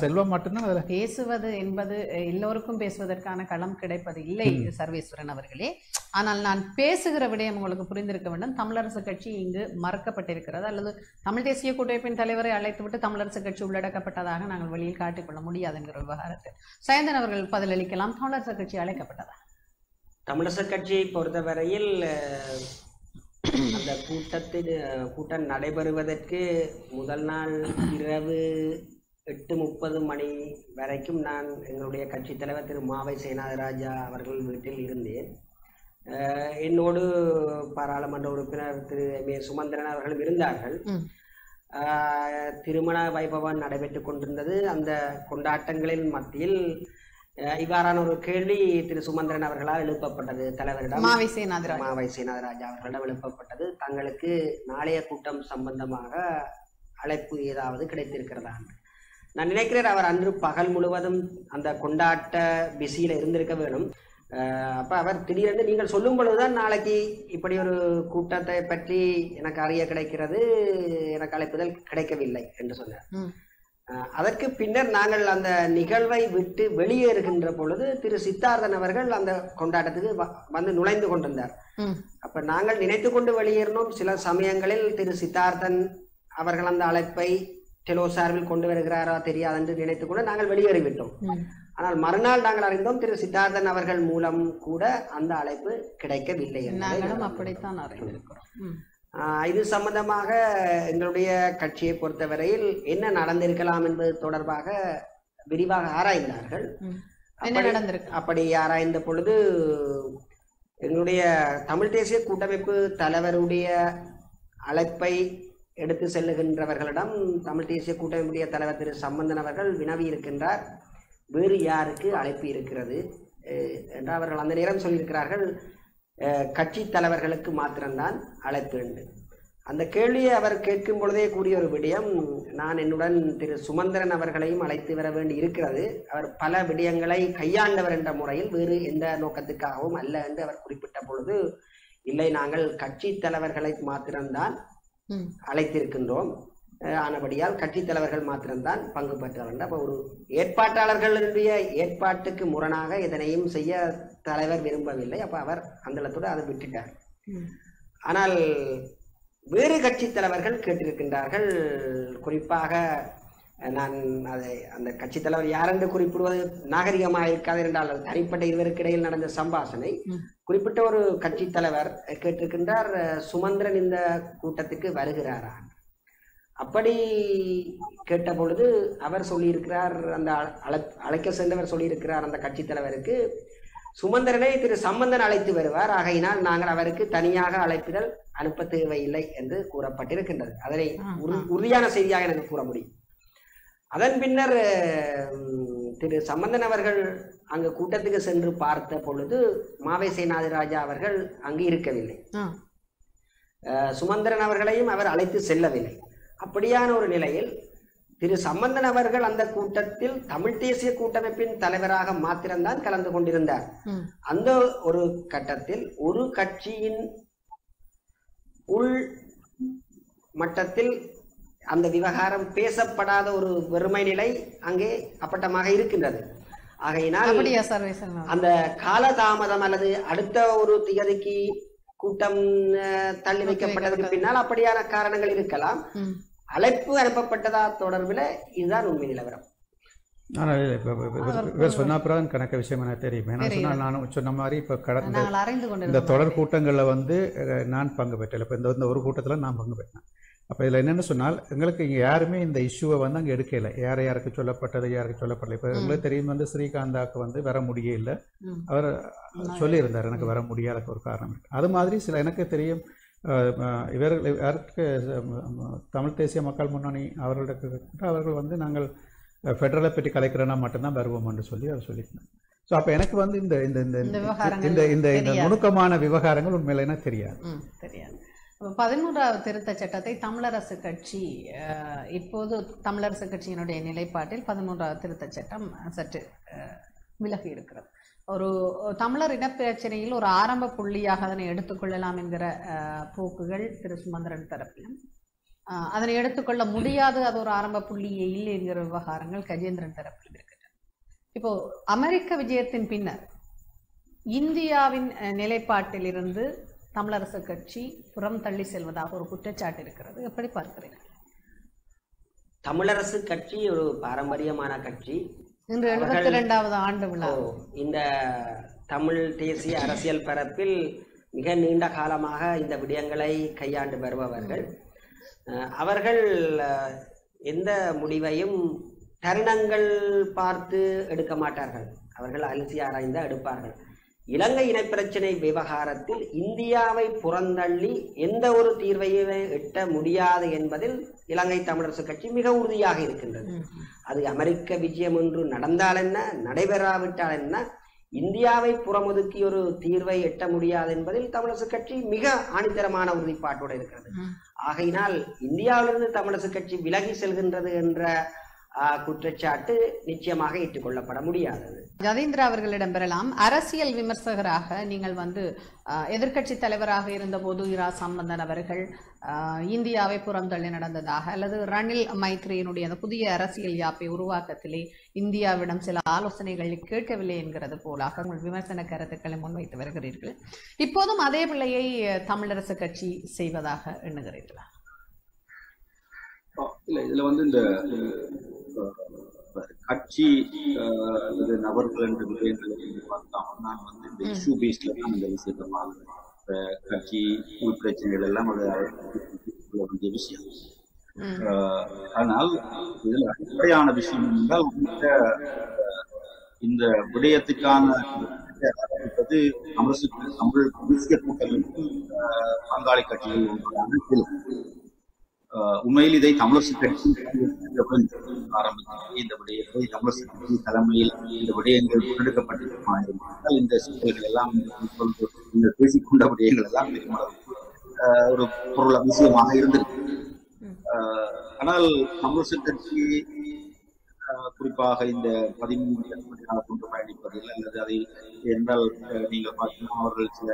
செல்வம் மட்டும்தான் அதுல. பேசுவது என்பது எல்லோருக்கும் பேசுவதற்கான களம் கிடைப்பது இல்லை சர்வேஸ்வரன் அவர்களே. ஆனால் நான் பேசுகிற விடயம் உங்களுக்கு புரிந்திருக்க வேண்டும். தமிழரசு கட்சி இங்கு மறக்கப்பட்டிருக்கிறது. அல்லது தமிழ் தேசிய கூட்டமைப்பின் தலைவரை அழைத்துவிட்டு தமிழரசு கட்சி உள்ளடக்கப்பட்டதாக நாங்கள் வெளியில் காட்டிக்கொள்ள முடியாது என்கிற விவகாரத்தில். சயந்தன் அவர்கள் பதிலளிக்கலாம். தமிழரசு கட்சி அழைக்கப்பட்டதா? தமிழரசு கட்சியை பொறுத்தவரையில் அந்த கூட்டத்தில் கூட்டம் நடைபெறுவதற்கு முதல் நாள் இரவு எட்டு முப்பது மணி வரைக்கும் நான் எங்களுடைய கட்சி தலைவர் திரு மாவை சேனாதராஜா அவர்கள் வீட்டில் இருந்தேன். என்னோடு பாராளுமன்ற உறுப்பினர் திரு எம். ஏ. சுமந்திரன் அவர்களும் இருந்தார்கள். திருமண வைபவம் நடைபெற்றுக் கொண்டிருந்தது. அந்த கொண்டாட்டங்களின் மத்தியில் இவ்வாறான ஒரு கேள்வி திரு சுமந்திரன் அவர்களால் எழுப்பப்பட்டது. தலைவரிடம் மாவை சேனாதிராஜ். மாவை சேனாதராஜா அவர்களிடம் எழுப்பப்பட்டது. தங்களுக்கு நாளைய கூட்டம் சம்பந்தமாக அழைப்பு ஏதாவது கிடைத்திருக்கிறதா. நான் நினைக்கிறேன் அவர் அன்று பகல் முழுவதும் அந்த கொண்டாட்ட பிஸியில் இருந்திருக்க வேணும். அப்ப அவர் திடீரென்று நீங்கள் சொல்லும் பொழுதுதான் நாளைக்கு இப்படி ஒரு கூட்டத்தை பற்றி எனக்கு அறிய கிடைக்கிறது எனக்கு அழைப்புதல் கிடைக்கவில்லை என்று சொன்னார். அதற்கு பின்னர் நாங்கள் அந்த நிகழ்வை விட்டு வெளியேறுகின்ற பொழுது திரு சித்தார்த்தன் அவர்கள் அந்த கொண்டாட்டத்துக்கு வந்து நுழைந்து கொண்டிருந்தார். அப்ப நாங்கள் நினைத்து கொண்டு வெளியேறினோம். சில சமயங்களில் திரு சித்தார்த்தன் அவர்கள் அந்த அழைப்பை டெலோ சார்பில் கொண்டு வருகிறாரா தெரியாது என்று நினைத்து கொண்டு நாங்கள் வெளியேறிவிட்டோம். ஆனால் மறுநாள் நாங்கள் அறிந்தோம் திரு சித்தார்த்தன் அவர்கள் மூலம் கூட அந்த அழைப்பு கிடைக்கவில்லை நாங்களும் அப்படித்தான் அறிந்திருக்கிறோம். இது சம்பந்தமாக எங்களுடைய கட்சியை பொறுத்தவரையில் என்ன நடந்திருக்கலாம் என்பது தொடர்பாக விரிவாக ஆராய்ந்தார்கள். அப்படி ஆராய்ந்த பொழுது எங்களுடைய தமிழ் தேசிய கூட்டமைப்பு தலைவருடைய அழைப்பை எடுத்து செல்லுகின்றவர்களிடம் தமிழ் தேசிய கூட்டமைப்புடைய தலைவர் திரு சம்பந்தன் அவர்கள் வினவி இருக்கின்றார். வேறு யாருக்கு அழைப்பு இருக்கிறது? என்று அவர்கள் அந்த நேரம் சொல்லியிருக்கிறார்கள் கட்சி தலைவர்களுக்கு மாத்திரம்தான் அழைப்பு உண்டு. அந்த கேள்வியை அவர் கேட்கும் பொழுதே கூறிய ஒரு விடயம் நான் என்னுடன் திரு சுமந்திரன் அவர்களையும் அழைத்து வர வேண்டி இருக்கிறது. அவர் பல விடயங்களை கையாண்டவர் என்ற முறையில் வேறு எந்த நோக்கத்துக்காகவும் அல்ல என்று அவர் குறிப்பிட்ட பொழுது இல்லை நாங்கள் கட்சி தலைவர்களை மாத்திரம்தான் அழைத்திருக்கின்றோம். ஆனபடியால் கட்சித் தலைவர்கள் மாத்திரம்தான் பங்கு பெற்றவர் அப்போ ஒரு ஏற்பாட்டாளர்களுடைய ஏற்பாட்டுக்கு முரணாக எதனையும் செய்ய தலைவர் விரும்பவில்லை. அப்ப அவர் அந்த இடத்தோடு அதை விட்டுட்டார். ஆனால் வேறு கட்சி தலைவர்கள் கேட்டிருக்கின்றார்கள். குறிப்பாக நான் அதை அந்த கட்சித் தலைவர் யாரென்று குறிப்பிடுவது நாகரிகமாக இருக்காது என்றால் தனிப்பட்ட இருவருக்கு இடையில் நடந்த சம்பாஷணை. குறிப்பிட்ட ஒரு கட்சித் தலைவர் கேட்டிருக்கின்றார் சுமந்திரன் இந்த கூட்டத்துக்கு வருகிறாரா அப்படி கேட்ட பொழுது அவர் சொல்லியிருக்கிறார் அந்த அழ- அழ- அழைக்க சென்றவர் சொல்லியிருக்கிறார் அந்த கட்சித் தலைவருக்கு சுமந்திரனை திரு சம்பந்தன் அழைத்து வருவார் ஆகையினால் நாங்கள் அவருக்கு தனியாக அழைப்பிதழ் அனுப்ப தேவையில்லை என்று கூறப்பட்டிருக்கின்றது. அதனை உறு- உறுதியான செய்தியாக எனக்கு கூற முடியும். அதன் பின்னர் திரு சம்பந்தன் அவர்கள் அங்கு கூட்டத்துக்கு சென்று பார்த்த பொழுது மாவை சேனாதிராஜா அவர்கள் அங்கு இருக்கவில்லை. சுமந்திரன் அவர்களையும் அவர் அழைத்து செல்லவில்லை. அப்படியான ஒரு நிலையில் திரு சம்பந்தன் அவர்கள் அந்த கூட்டத்தில் தமிழ் தேசிய கூட்டமைப்பின் தலைவராக மாத்திரம்தான் கலந்து கொண்டிருந்தார். அந்த ஒரு கட்டத்தில் ஒரு கட்சியின் உள் மட்டத்தில் அந்த விவகாரம் பேசப்படாத ஒரு வெறுமை நிலை அங்கே அப்பட்டமாக இருக்கின்றது. ஆகையினால் அந்த காலதாமதம் அல்லது அடுத்த ஒரு திகதிக்கு கூட்டம் தள்ளி வைக்கப்பட்டதற்கு பின்னால் அப்படியான காரணங்கள் இருக்கலாம். அழைப்பு அனுப்பப்பட்டதா தொடர்பில் இதுதான் உண்மை நிலவரம். ஆனால் இவர் சொன்ன அப்புறம் கணக்க விஷயம் எனக்கு தெரியும். ஏன்னா சொன்னால் நான் சொன்ன மாதிரி இப்போ கடந்த இந்த தொடர் கூட்டங்களில் வந்து நான் பங்கு பெற்றேன். இப்போ இந்த ஒரு கூட்டத்தில் நான் பங்கு பெற்றேன். அப்போ இதில் என்னென்னு சொன்னால் எங்களுக்கு இங்கே யாருமே இந்த இஷ்யூவை வந்து அங்கே எடுக்கல. யார் யாருக்கு சொல்லப்பட்டது யாருக்கு சொல்லப்படல. இப்போ எங்களுக்கு தெரியும் வந்து ஸ்ரீகாந்தாக்கு வந்து வர முடியல. அவர் சொல்லியிருந்தார் எனக்கு வர முடியாத ஒரு காரணம். அது மாதிரி சில எனக்கு தெரியும் இவர்கள் யாருக்கு தமிழ் தேசிய மக்கள் முன்னணி அவர்களுக்கு அவர்கள் வந்து நாங்கள் ஃபெடரலை பற்றி கலைக்கிறோன்னா மட்டும்தான் வருவோம் என்று சொல்லி அவர் சொல்லியிருந்தார். ஸோ அப்போ எனக்கு வந்து இந்த இந்த இந்த இந்த இந்த. நுணுக்கமான விவகாரங்கள் உண்மையில எனக்கு தெரியாது. தெரியாது. பதினோராவது திருத்த சட்டத்தை தமிழரசு கட்சி இப்போது தமிழரசு கட்சியினுடைய நிலைப்பாட்டில் பதினோராவது திருத்த சட்டம் சற்று விலகி இருக்கிறது. ஒரு தமிழர் இனப்பிரச்சனையில் ஒரு ஆரம்ப புள்ளியாக அதனை எடுத்துக்கொள்ளலாம் என்கிற போக்குகள் திரு சுமந்திரன் தரப்பிலும். அதனை எடுத்துக்கொள்ள முடியாது அது ஒரு ஆரம்ப புள்ளியே இல்லை என்கிற விவகாரங்கள் கஜேந்திரன் தரப்பிலும் இருக்கின்றன. இப்போ அமெரிக்க விஜயத்தின் பின்னர் இந்தியாவின் நிலைப்பாட்டிலிருந்து தமிழரசு கட்சி புறம் தள்ளி செல்வதாக ஒரு குற்றச்சாட்டு இருக்கிறது. எப்படி பார்க்கிறீர்கள் தமிழரசு கட்சி ஒரு பாரம்பரியமான கட்சி. இன்று எழுபத்தி ரெண்டாவது ஆண்டு விழா. இந்த தமிழ் தேசிய அரசியல் பரப்பில் மிக நீண்ட காலமாக இந்த விடயங்களை கையாண்டு வருபவர்கள். அவர்கள் எந்த முடிவையும் தருணங்கள் பார்த்து எடுக்க மாட்டார்கள். அவர்கள் அலசி ஆராய்ந்து எடுப்பார்கள். இலங்கை இனப்பிரச்சினை விவகாரத்தில் இந்தியாவை புறந்தள்ளி எந்த ஒரு தீர்வையுமே எட்ட முடியாது என்பதில் இலங்கை தமிழரசு கட்சி மிக உறுதியாக இருக்கின்றது. அது அமெரிக்க விஜயம் ஒன்று நடந்தால் என்ன நடைபெறாவிட்டால் என்ன இந்தியாவை புறமுதுக்கி ஒரு தீர்வை எட்ட முடியாது என்பதில் தமிழரசு கட்சி மிக ஆணித்தரமான உறுதிப்பாட்டோடு இருக்கிறது. ஆகையினால் இந்தியாவிலிருந்து தமிழரசு கட்சி விலகி செல்கின்றது என்ற குற்றச்சாட்டு நிச்சயமாக ஏற்றுக்கொள்ளப்பட முடியாதது. ஜதீந்திரா அவர்களிடம் பெறலாம். அரசியல் விமர்சகராக நீங்கள் வந்து எதிர்க்கட்சி தலைவராக இருந்தபோது இரா சம்பந்தன் அவர்கள் இந்தியாவை புறந்தள்ளி நடந்ததாக அல்லது ரணில் மைத்ரியினுடைய அந்த புதிய அரசியல் யாப்பை உருவாக்கத்திலே இந்தியாவிடம் சில ஆலோசனைகளை கேட்கவில்லை என்கிறது போலாக உங்கள் விமர்சன கருத்துக்களை முன்வைத்து வருகிறீர்கள். இப்போதும் அதே பிள்ளையை தமிழரசு கட்சி செய்வதாக எண்ணுகிறீர்களா? இல்ல இதுல வந்து இந்த கட்சி அல்லது நபர்கள் என்ற விஷயங்களை பார்த்தோம் நான் வந்து இந்த இஷ்யூ பேஸ்ல தான் இந்த விஷயத்தை பார்க்கிறேன் கட்சி உள் பிரச்சனைகள் எல்லாம் அது வேண்டிய விஷயம் ஆனால் இதுல அடிப்படையான விஷயம் என்றால் இந்த விடயத்துக்கான என்பது தமிழ் தமிழ் தேசிய கூட்டமைப்பு பங்காளி கட்சிகள் ஒன்றான உண்மையில் இதை தமிழரசு கட்சி ஆரம்பித்தது இந்த விடயத்தை தமிழரசு கட்சி தலைமையில் இந்த விடயங்கள் முன்னெடுக்கப்பட்டிருக்குமா இருந்தால் இந்த சிக்கல்கள் எல்லாம் நீங்கள் பேசிக்கொண்ட விடயங்கள் எல்லாம் பெருமளவு ஒரு பொருள் அவசியமாக இருந்திருக்கு. ஆஹ் ஆனால் தமிழரசு கட்சி ஆஹ் குறிப்பாக இந்த பதிமூன்று கொண்டு பயணிப்பதில் அல்லது அதை என்றால் நீங்கள் பார்த்தீங்கன்னா அவர்கள் சில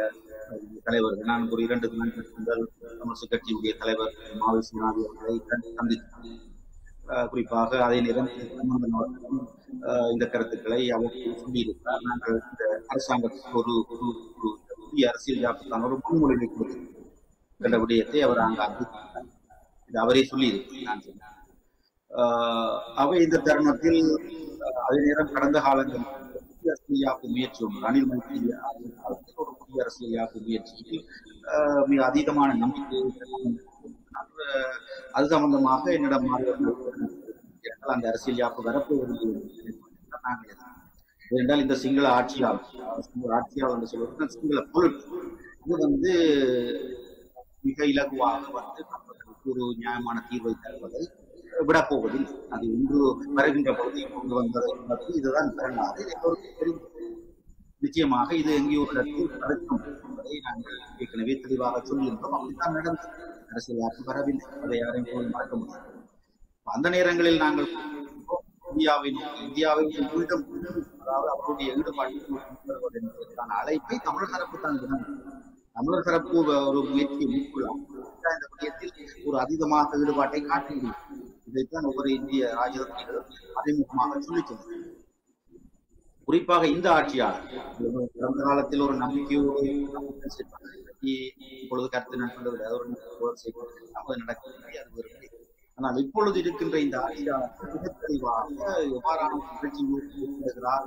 தலைவர்கள் நான் ஒரு இரண்டு முதல் தமிழரசு கட்சியுடைய தலைவர் மாவை சீனாதி அவர்களை குறிப்பாக அதே நேரம் சம்பந்தன் அவர்களும் இந்த கருத்துக்களை அவர் சொல்லியிருக்கிறார். நாங்கள் இந்த அரசாங்கத்துக்கு ஒரு ஒரு புதிய அரசியல் ஜாப்புக்கான ஒரு முன்மொழிவை கொடுத்திருக்கிறோம். என்ற விடயத்தை அவர் அங்கு அறிவித்தார் இது அவரே சொல்லியிருக்கிறார் நான் சொன்னேன். ஆஹ் அவை இந்த தருணத்தில் அதே நேரம் கடந்த காலங்களில் புதிய அரசியலாக்கும் முயற்சி ஒன்று ரணில் மைத்ரி ஒரு புதிய அரசியலாக்கும் முயற்சியில் ஆஹ் மிக அதீதமான நம்பிக்கை அது சம்பந்தமாக என்னிடம் அந்த அரசியல் யாப்பு வரப்போவதில்லை நாங்கள் ஏனென்றால் இந்த சிங்கள ஆட்சியால் சிங்கள ஆட்சியால் என்று சொல்வது சிங்கள பொருள். இது வந்து மிக இலகுவாக வந்து மக்களுக்கு ஒரு நியாயமான தீர்வை தருவதை விடப்போவதில்லை அது இன்று வருகின்ற பொழுது கொண்டு வந்ததை என்பது இதுதான் வரலாறு நிச்சயமாக இது எங்கேயோ இடத்தில் நடக்கும் என்பதை நாங்கள் ஏற்கனவே தெளிவாக சொல்லியிருந்தோம். அப்படித்தான் நடந்தது. அரசியல் யாருக்கு வரவில்லை. அதை யாரையும் போய் மறக்க முடியாது. அந்த நேரங்களில் நாங்கள் இந்தியாவை நோக்கி இந்தியாவை மீண்டும் அதாவது அவருடைய ஈடுபாட்டில் என்பதற்கான அழைப்பை தமிழர் தரப்பு தான் தமிழர் தரப்பு ஒரு முயற்சியை மேற்கொள்ளலாம் இந்த விடயத்தில் ஒரு அதீதமாக ஈடுபாட்டை காட்ட இதைத்தான் ஒவ்வொரு இந்திய ராஜதந்திரிகளும் அறிமுகமாக சென்றனர் குறிப்பாக இந்த ஆட்சியாளர். கடந்த காலத்தில் ஒரு நம்பிக்கையோடு இப்பொழுது கருத்து ஒரு செய்வது நமது நடக்கவில்லை அது ஒரு. ஆனால் இப்பொழுது இருக்கின்ற இந்த ஆட்சியாளர்கள் மிக தெளிவாக எவ்வாறான நிகழ்ச்சி செய்யப்படுகிறார்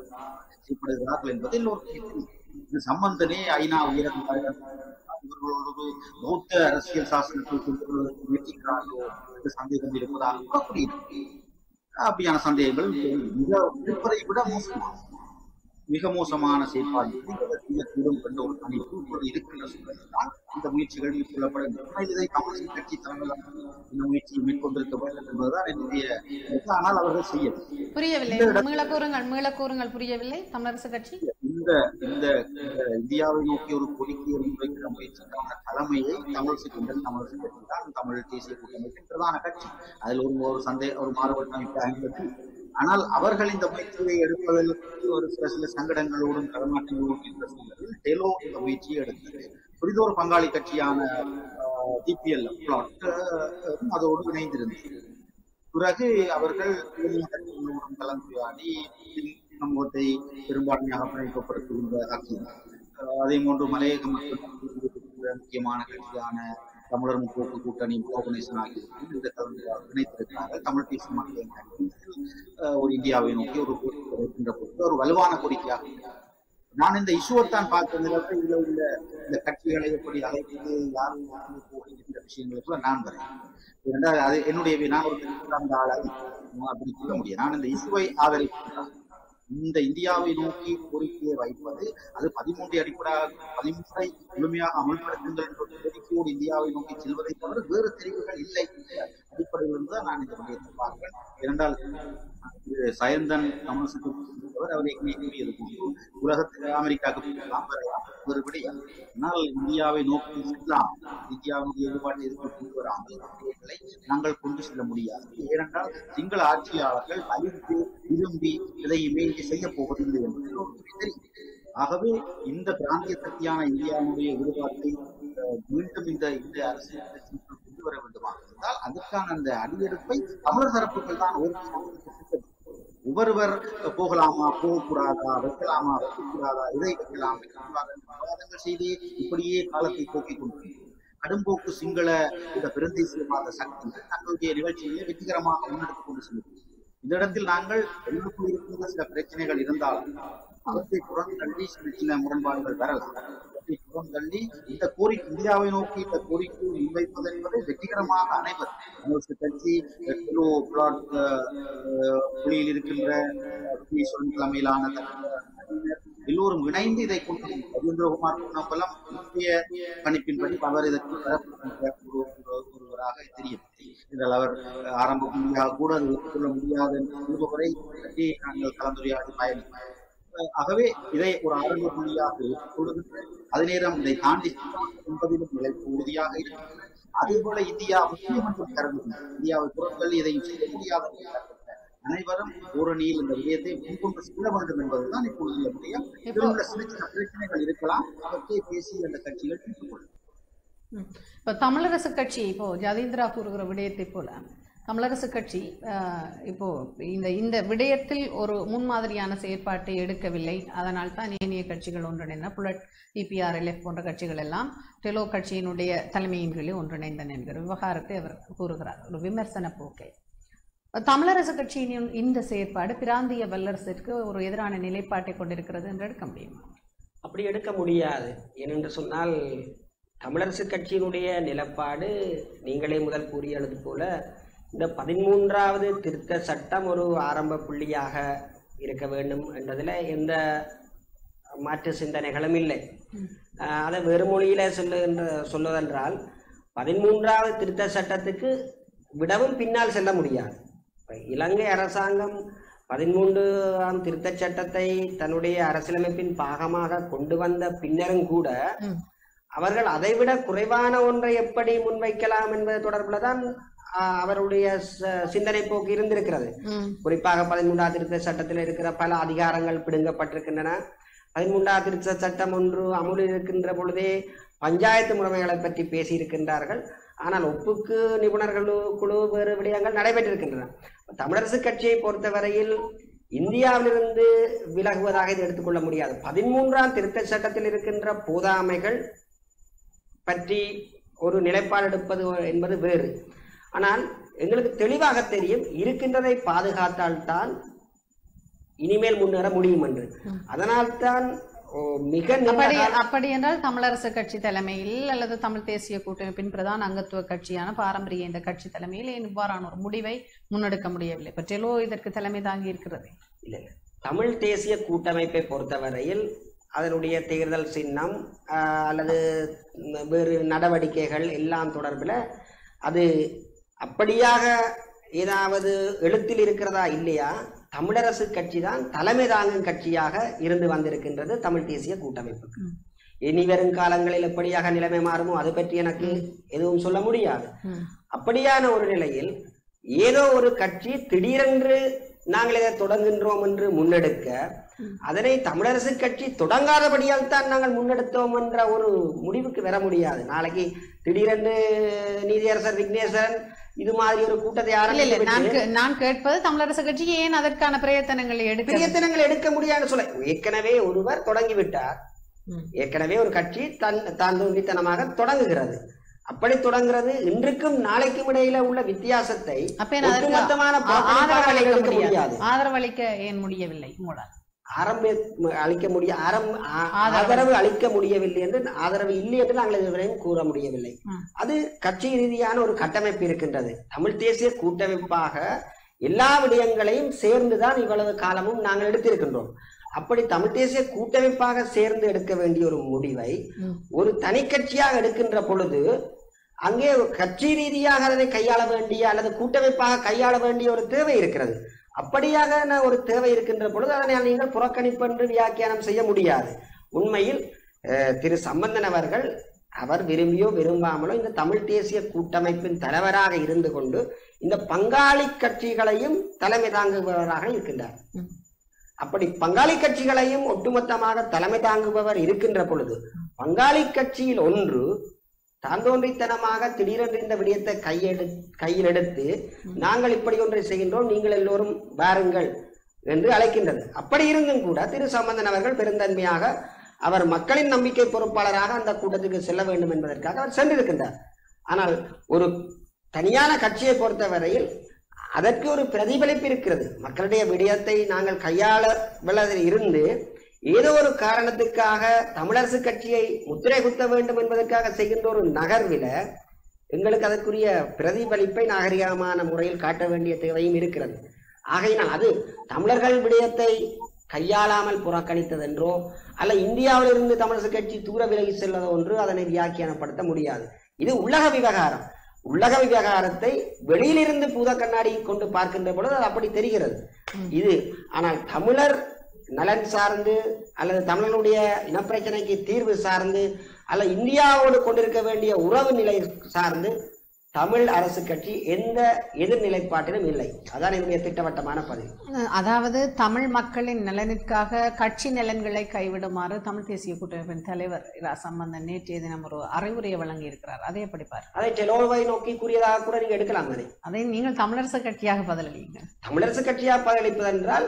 செய்யப்படுகிறார்கள் என்பது எல்லோருக்கும் தெரியும் இந்த சம்பந்தனே ஐநா உயரங்கள் இவர்களோடு பௌத்த அரசியல் சாசனத்தை முயற்சிக்கிறார்களோ என்று சந்தேகம் இருப்பதாக கூறப்படுகிறது அப்படியான சந்தேகங்கள் மிக இருப்பதை விட மோசமாக மிக மோசமான செய்யக்கூடும் என்ற ஒரு கணிப்பு இப்பொழுது இருக்கின்ற சூழலில் தான் இந்த முயற்சிகள் மேற்கொள்ளப்படுகின்றன இதை கட்சி தலைமையில் இந்த முயற்சியை மேற்கொண்டிருக்க வேண்டும் என்பதுதான் என்னுடைய. ஆனால் அவர்கள் செய்யவில்லை. புரியவில்லை. மீள கூறுங்கள் மீள கூறுங்கள் புரியவில்லை. தமிழரசு கட்சி? இந்த இந்த இந்தியாவை நோக்கி ஒரு கோரிக்கையை முன்வைக்கிற முயற்சிக்கான தலைமையை தமிழ் சிக்கல் தமிழ் கட்சி தான் தமிழ் தேசிய கூட்டமைப்பின் பிரதான கட்சி. அதில் ஒரு ஒரு சந்தேக ஒரு மாறுபட்ட அமைப்பு ஆனால் அவர்கள் இந்த முயற்சியை எடுப்பதற்கு ஒரு சில சில சங்கடங்களோடும் கடமாட்டங்களோடும் இருந்த சூழலில் டெலோ இந்த முயற்சியை எடுத்தது. புரிதோர் பங்காளி கட்சியான டிபிஎல் பிளாட் அதோடு இணைந்திருந்தது. பிறகு அவர்கள் கலந்துரையாடி சமூகத்தை பெரும்பான்மையாக பிணைக்கப்படுத்துகின்ற கட்சி அதே போன்று மலையக மக்கள் முக்கியமான கட்சியான தமிழர் முற்போக்கு கூட்டணி ஆர்கனைசேஷன் ஆகியோரும் இந்த கலந்துரையாடல் இணைத்திருக்கிறார்கள். தமிழ் பேசும் மக்களின் ஒரு இந்தியாவை நோக்கி ஒரு கோரிக்கை பொழுது ஒரு வலுவான கோரிக்கையாக நான் இந்த இஷ்யூவைத்தான் பார்த்த நிலத்தை இதுல உள்ள இந்த கட்சிகளை எப்படி அழைத்து யார் நோக்கி விஷயங்களை கூட நான் வரேன். ஏனென்றால் அது என்னுடைய நான் ஒரு அந்த ஆள் அல்ல. அப்படி சொல்ல முடியும் நான் இந்த இசுவை ஆதரிக்கிறேன். இந்த இந்தியாவை நோக்கி கோரிக்கையை வைப்பது அது பதிமூன்று அடிப்படையாக பதிமூன்றை முழுமையாக அமல்படுத்துங்கள் என்ற கோரிக்கையோடு இந்தியாவை நோக்கி செல்வதை தவிர வேறு தெரிவுகள் இல்லை. என்ற அடிப்படையில் இருந்து நான் இந்த விடயத்தை பார்க்கிறேன். இரண்டால் சயந்தன் தமிழ் அவர் ஏற்கனவே இருக்கும் உலகத்துக்கு அமெரிக்காவுக்கு போகலாம் வரலாம் ஒரு ஆனால் இந்தியாவை நோக்கி செல்லலாம். இந்தியாவுடைய ஈடுபாட்டை எதிர்த்து கொண்டு வராமல் விஷயங்களை நாங்கள் கொண்டு செல்ல முடியாது. ஏனென்றால் சிங்கள ஆட்சியாளர்கள் அழித்து விரும்பி எதையுமே இங்கே செய்ய போவதில்லை என்பது தெரியும். ஆகவே இந்த பிராந்திய சக்தியான இந்தியாவுடைய ஈடுபாட்டை மீண்டும் இந்த இந்த அரசியல் கொண்டு வர வேண்டுமாக இருந்தால் அதற்கான அந்த அடியெடுப்பை தமிழர் தரப்புகள் தான் ஒரு ஒவ்வொருவர் போகலாமா போகக்கூடாதா வைக்கலாமா வைக்கக்கூடாதா இதை வைக்கலாம் விவாதங்கள் செய்து இப்படியே காலத்தை போக்கிக் கொண்டு கடும்போக்கு சிங்கள இந்த பெருந்தேசியவாத சக்திகள் தங்களுடைய நிகழ்ச்சிகளை வெற்றிகரமாக முன்னெடுத்துக் கொண்டு செல்லும் இந்த இடத்தில் நாங்கள் எங்களுக்குள் இருக்கின்ற சில பிரச்சனைகள் இருந்தாலும் அவற்றை புறந்தள்ளி சில சில முரண்பாடுகள் வரலாம். அவற்றை தள்ளி இந்த கோரிக்கை இந்தியாவை நோக்கி இந்த கோரிக்கை முன்வைப்பது என்பதை வெற்றிகரமாக அனைவர் கம்யூனிஸ்ட் கட்சி கிலோ பிளாட் புலியில் இருக்கின்ற தலைமையிலான எல்லோரும் இணைந்து இதை கொண்டு ரவீந்திரகுமார் பொன்னம்பலம் முக்கிய கணிப்பின்படி அவர் இதற்கு பெறப்படுகின்ற ஒருவராக தெரியும். இதில் அவர் ஆரம்ப புள்ளியாக கூட அது ஒப்புக்கொள்ள முடியாது என்று சொல்பவரை பற்றி நாங்கள் கலந்துரையாடி பயணிப்போம் ஆகவே இதை ஒரு ஆரம்ப புள்ளியாக ஏற்றுக்கொள்கின்ற அதே நேரம் இதை தாண்டி என்பதிலும் நிலைப்பு உறுதியாக இருக்கின்றன அதேபோல இந்தியா முக்கியம் என்று கருதுகின்றனர் இந்தியாவை பொருட்கள் இதை செய்ய முடியாது அனைவரும் ஓரணியில் இந்த விடயத்தை முன்கொண்டு செல்ல வேண்டும் என்பதுதான் இப்பொழுது உள்ள இதில் சின்ன சின்ன பிரச்சனைகள் இருக்கலாம். அவற்றை பேசி அந்த கட்சிகள் தீர்த்துக் இப்ப தமிழரசு கட்சி இப்போ ஜதீந்திரா கூறுகிற விடயத்தை போல தமிழரசு கட்சி இப்போ இந்த இந்த விடயத்தில் ஒரு முன்மாதிரியான செயற்பாட்டை எடுக்கவில்லை. அதனால் தான் ஏனைய கட்சிகள் ஒன்றிணைந்தன. புலட் இபிஆர்எல்எஃப் போன்ற கட்சிகள் எல்லாம் டெலோ கட்சியினுடைய தலைமையின் கீழே ஒன்றிணைந்தன என்கிற விவகாரத்தை அவர் கூறுகிறார். ஒரு விமர்சன போக்கை. தமிழரசு கட்சியின் இந்த செயற்பாடு பிராந்திய வல்லரசிற்கு ஒரு எதிரான நிலைப்பாட்டை கொண்டிருக்கிறது என்று எடுக்க முடியுமா? அப்படி எடுக்க முடியாது. ஏனென்று சொன்னால் தமிழரசு கட்சியினுடைய நிலப்பாடு நீங்களே முதல் கூறியது போல இந்த பதிமூன்றாவது திருத்த சட்டம் ஒரு ஆரம்ப புள்ளியாக இருக்க வேண்டும் என்றதில் எந்த மாற்று சிந்தனைகளும் இல்லை அதை வேறு மொழியில சொல்லுகின்ற சொல்லுவதென்றால் பதிமூன்றாவது திருத்த சட்டத்துக்கு விடவும் பின்னால் செல்ல முடியாது இலங்கை அரசாங்கம் பதிமூன்றாம் திருத்தச் சட்டத்தை தன்னுடைய அரசியலமைப்பின் பாகமாக கொண்டு வந்த பின்னரும் கூட. அவர்கள் அதைவிட குறைவான ஒன்றை எப்படி முன்வைக்கலாம் என்பது தொடர்பில் தான் அவருடைய சிந்தனை போக்கு இருந்திருக்கிறது. குறிப்பாக பதிமூன்றாம் திருத்த சட்டத்தில் இருக்கிற பல அதிகாரங்கள் பிடுங்கப்பட்டிருக்கின்றன. பதிமூன்றாம் திருத்த சட்டம் ஒன்று அமுலில் இருக்கின்ற பொழுதே பஞ்சாயத்து முறைமைகளை பற்றி பேசியிருக்கின்றார்கள். ஆனால் ஒப்புக்கு நிபுணர்கள் குழு வேறு விடயங்கள் நடைபெற்றிருக்கின்றன. தமிழரசு கட்சியை பொறுத்தவரையில் இந்தியாவிலிருந்து விலகுவதாக இதை எடுத்துக்கொள்ள முடியாது. பதிமூன்றாம் திருத்த சட்டத்தில் இருக்கின்ற போதாமைகள் பற்றி ஒரு நிலைப்பாடு எடுப்பது என்பது வேறு. ஆனால் எங்களுக்கு தெளிவாக தெரியும் இருக்கின்றதை பாதுகாத்தால்தான் இனிமேல் முன்னேற முடியும் என்று. அதனால்தான் மிக அப்படி என்றால் தமிழரசு கட்சி தலைமையில் அல்லது தமிழ் தேசிய கூட்டமைப்பின் பிரதான அங்கத்துவ கட்சியான பாரம்பரிய இந்த கட்சி தலைமையில் இவ்வாறான ஒரு முடிவை முன்னெடுக்க முடியவில்லை? பற்றியலோ இதற்கு தலைமை தாங்கி இருக்கிறது. இல்லை. தமிழ் தேசிய கூட்டமைப்பை பொறுத்தவரையில் அதனுடைய தேர்தல் சின்னம் ஆஹ், அல்லது வேறு நடவடிக்கைகள் எல்லாம் தொடர்பில் அது அப்படியாக ஏதாவது எழுத்தில் இருக்கிறதா இல்லையா? தமிழரசு கட்சி தான் தலைமை தாங்கும் கட்சியாக இருந்து வந்திருக்கின்றது தமிழ் தேசிய கூட்டமைப்புக்கு. இனி வரும் காலங்களில் எப்படியாக நிலைமை மாறுமோ அது பற்றி எனக்கு எதுவும் சொல்ல முடியாது. அப்படியான ஒரு நிலையில் ஏதோ ஒரு கட்சி திடீரென்று நாங்கள் இதை தொடங்குகின்றோம் என்று முன்னெடுக்க அதனை தமிழரசு கட்சி தொடங்காதபடியால் தான் நாங்கள் முன்னெடுத்தோம் என்ற ஒரு முடிவுக்கு வர முடியாது. நாளைக்கு திடீரென்று நீதியரசர் விக்னேஸ்வரன் இது மாதிரி ஒரு கூட்டத்தை இல்ல இல்ல நான் ஆரம்பித்து நான் கேட்பது தமிழரசு கட்சி ஏன் அதற்கான பிரயத்தனங்களை எடுக்க பிரியத்தனங்கள் எடுக்க முடியாதுன்னு சொல்ல. ஏற்கனவே ஒருவர் தொடங்கிவிட்டார். ஏற்கனவே ஒரு கட்சி தன் தான் தோன்றித்தனமாக தொடங்குகிறது. அப்படி தொடங்குறது இன்றுக்கும் நாளைக்கும் இடையில உள்ள வித்தியாசத்தை அப்ப ஏன் அதற்கு ஒட்டுமொத்தமான ஆ- ஆதரவு புறக்கணிப்பாக அளிக்க எடுக்க முடியாது? முடியாது. ஆதரவு அளிக்க ஏன் முடியவில்லை? உங்களால் ஆரம்ப அளிக்க முடிய ஆ- ஆதரவு. அளிக்க முடியவில்லை என்று ஆதரவு இல்லை என்று நாங்கள் இதுவரையும் கூற முடியவில்லை. அது கட்சி ரீதியான ஒரு கட்டமைப்பு இருக்கின்றது தமிழ் தேசிய கூட்டமைப்பாக எல்லா விடயங்களையும் சேர்ந்துதான் இவ்வளவு காலமும் நாங்கள் எடுத்திருக்கின்றோம் அப்படி தமிழ் தேசிய கூட்டமைப்பாக சேர்ந்து எடுக்க வேண்டிய ஒரு முடிவை. ஒரு தனி கட்சியாக எடுக்கின்ற பொழுது அங்கே கட்சி ரீதியாக அதனை கையாள வேண்டிய அல்லது கூட்டமைப்பாக கையாள வேண்டிய ஒரு தேவை இருக்கிறது அப்படியாக ஒரு தேவை இருக்கின்ற பொழுது அதனை நீங்கள் புறக்கணிப்பு என்று வியாக்கியானம் செய்ய முடியாது உண்மையில் திரு சம்பந்தன் அவர்கள் அவர் விரும்பியோ விரும்பாமலோ இந்த தமிழ் தேசிய கூட்டமைப்பின் தலைவராக இருந்து கொண்டு இந்த பங்காளி கட்சிகளையும் தலைமை தாங்குபவராக இருக்கின்றார். அப்படி பங்காளி கட்சிகளையும் ஒட்டுமொத்தமாக தலைமை தாங்குபவர் இருக்கின்ற பொழுது பங்காளி கட்சியில் ஒன்று தான் தோன்றித்தனமாக திடீரென்று இந்த விடயத்தை கையெடு கையில் எடுத்து நாங்கள் இப்படி ஒன்றை செய்கின்றோம் நீங்கள் எல்லோரும் வாருங்கள் என்று அழைக்கின்றது. அப்படி இருந்தும் கூட திரு சம்பந்தன் அவர்கள் பெருந்தன்மையாக அவர் மக்களின் நம்பிக்கை பொறுப்பாளராக அந்த கூட்டத்துக்கு செல்ல வேண்டும் என்பதற்காக அவர் சென்றிருக்கின்றார். ஆனால் ஒரு தனியான கட்சியை பொறுத்தவரையில் அதற்கு ஒரு பிரதிபலிப்பு இருக்கிறது. மக்களுடைய விடயத்தை நாங்கள் கையாள இருந்து ஏதோ ஒரு காரணத்துக்காக தமிழரசு கட்சியை முத்திரை குத்த வேண்டும் என்பதற்காக செய்கின்ற ஒரு நகர்வில எங்களுக்கு அதற்குரிய பிரதிபலிப்பை நாகரிகமான முறையில் காட்ட வேண்டிய தேவையும் இருக்கிறது. ஆகையினால் அது தமிழர்கள் விடயத்தை கையாளாமல் புறக்கணித்ததென்றோ அல்ல இந்தியாவிலிருந்து தமிழரசு கட்சி தூர விலகி செல்வதோ ஒன்று அதனை வியாக்கியானப்படுத்த முடியாது. இது உலக விவகாரம். உலக விவகாரத்தை வெளியிலிருந்து பூத கண்ணாடி கொண்டு பார்க்கின்ற பொழுது அது அப்படி தெரிகிறது. இது ஆனால் தமிழர் நலன் சார்ந்து அல்லது தமிழர்களுடைய இனப்பிரச்சனைக்கு தீர்வு சார்ந்து அல்ல இந்தியாவோடு கொண்டிருக்க வேண்டிய உறவு நிலை சார்ந்து தமிழ் அரசு கட்சி எந்த எதிர்நிலைப்பாட்டிலும் இல்லை. அதான் என்னுடைய திட்டவட்டமான பதிவு அதாவது தமிழ் மக்களின் நலனிற்காக கட்சி நலன்களை கைவிடுமாறு தமிழ் தேசிய கூட்டமைப்பின் தலைவர் இரா சம்பந்தன் நேற்றைய தினம் ஒரு அறிவுரையை வழங்கி இருக்கிறார் அதை எப்படி பாரு? அதை டெலோவை நோக்கி கூறியதாக கூட நீங்க எடுக்கலாம் தானே அதை நீங்கள் தமிழரசு கட்சியாக பதிலளிங்க தமிழரசு கட்சியா பதிலளிப்பதென்றால்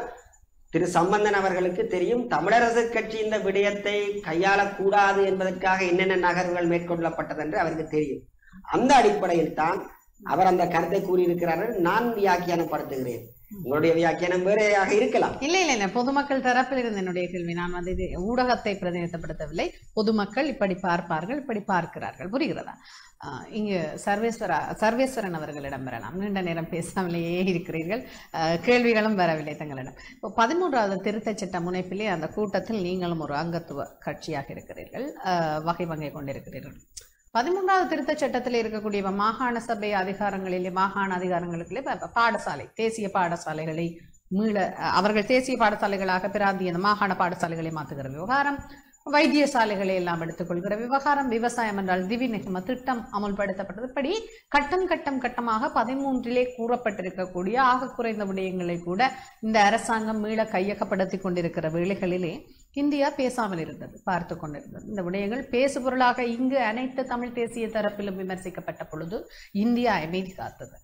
திரு சம்பந்தன் அவர்களுக்கு தெரியும் தமிழரசு கட்சி இந்த விடயத்தை கையாளக்கூடாது என்பதற்காக என்னென்ன நகர்வுகள் மேற்கொள்ளப்பட்டது என்று அவருக்கு தெரியும். அந்த அடிப்படையில் தான் அவர் அந்த கருத்தை கூறியிருக்கிறார்கள். நான் வியாக்கியானப்படுத்துகிறேன் உங்களுடைய வியாக்கியானம் வேறையாக இருக்கலாம். இல்ல இல்ல இல்ல. பொதுமக்கள் தரப்பில் இருந்த என்னுடைய கேள்வி. நான் வந்து இது ஊடகத்தை பிரதிநிதித்துவப்படுத்தவில்லை. பொதுமக்கள் இப்படி பார்ப்பார்கள் இப்படி பார்க்கிறார்கள். புரிகிறதா? ஆஹ் இங்கு சர்வேஸ்வரா சர்வேஸ்வரன் அவர்களிடம் வரலாம். நீண்ட நேரம் பேசாமலேயே இருக்கிறீர்கள். கேள்விகளும் வரவில்லை தங்களிடம். இப்போ பதிமூன்றாவது திருத்தச் சட்ட முனைப்பிலே அந்த கூட்டத்தில் நீங்களும் ஒரு அங்கத்துவ கட்சியாக இருக்கிறீர்கள். ஆஹ் வகை வகை கொண்டிருக்கிறீர்கள். பதிமூன்றாவது திருத்த சட்டத்தில் இருக்கக்கூடிய மாகாண சபை அதிகாரங்களிலே மாகாண அதிகாரங்களுக்குள்ளே பாடசாலை தேசிய பாடசாலைகளை மீள அவர்கள் தேசிய பாடசாலைகளாக பிராந்திய மாகாண பாடசாலைகளை மாற்றுகிற விவகாரம் வைத்தியசாலைகளை எல்லாம் எடுத்துக்கொள்கிற விவகாரம் விவசாயம் என்றால் திவி நிகம திட்டம் அமுல்படுத்தப்பட்டது படி கட்டம் கட்டம் கட்டமாக பதிமூன்றிலே கூறப்பட்டிருக்கக்கூடிய ஆக குறைந்த விடயங்களை கூட இந்த அரசாங்கம் மீள கையகப்படுத்தி கொண்டிருக்கிற வேளைகளிலே இந்தியா பேசாமல் இருந்தது பார்த்து கொண்டிருந்தது. இந்த விடயங்கள் பேசுபொருளாக இங்கு அனைத்து தமிழ் தேசிய தரப்பிலும் விமர்சிக்கப்பட்ட பொழுது இந்தியா அமைதி காத்தது.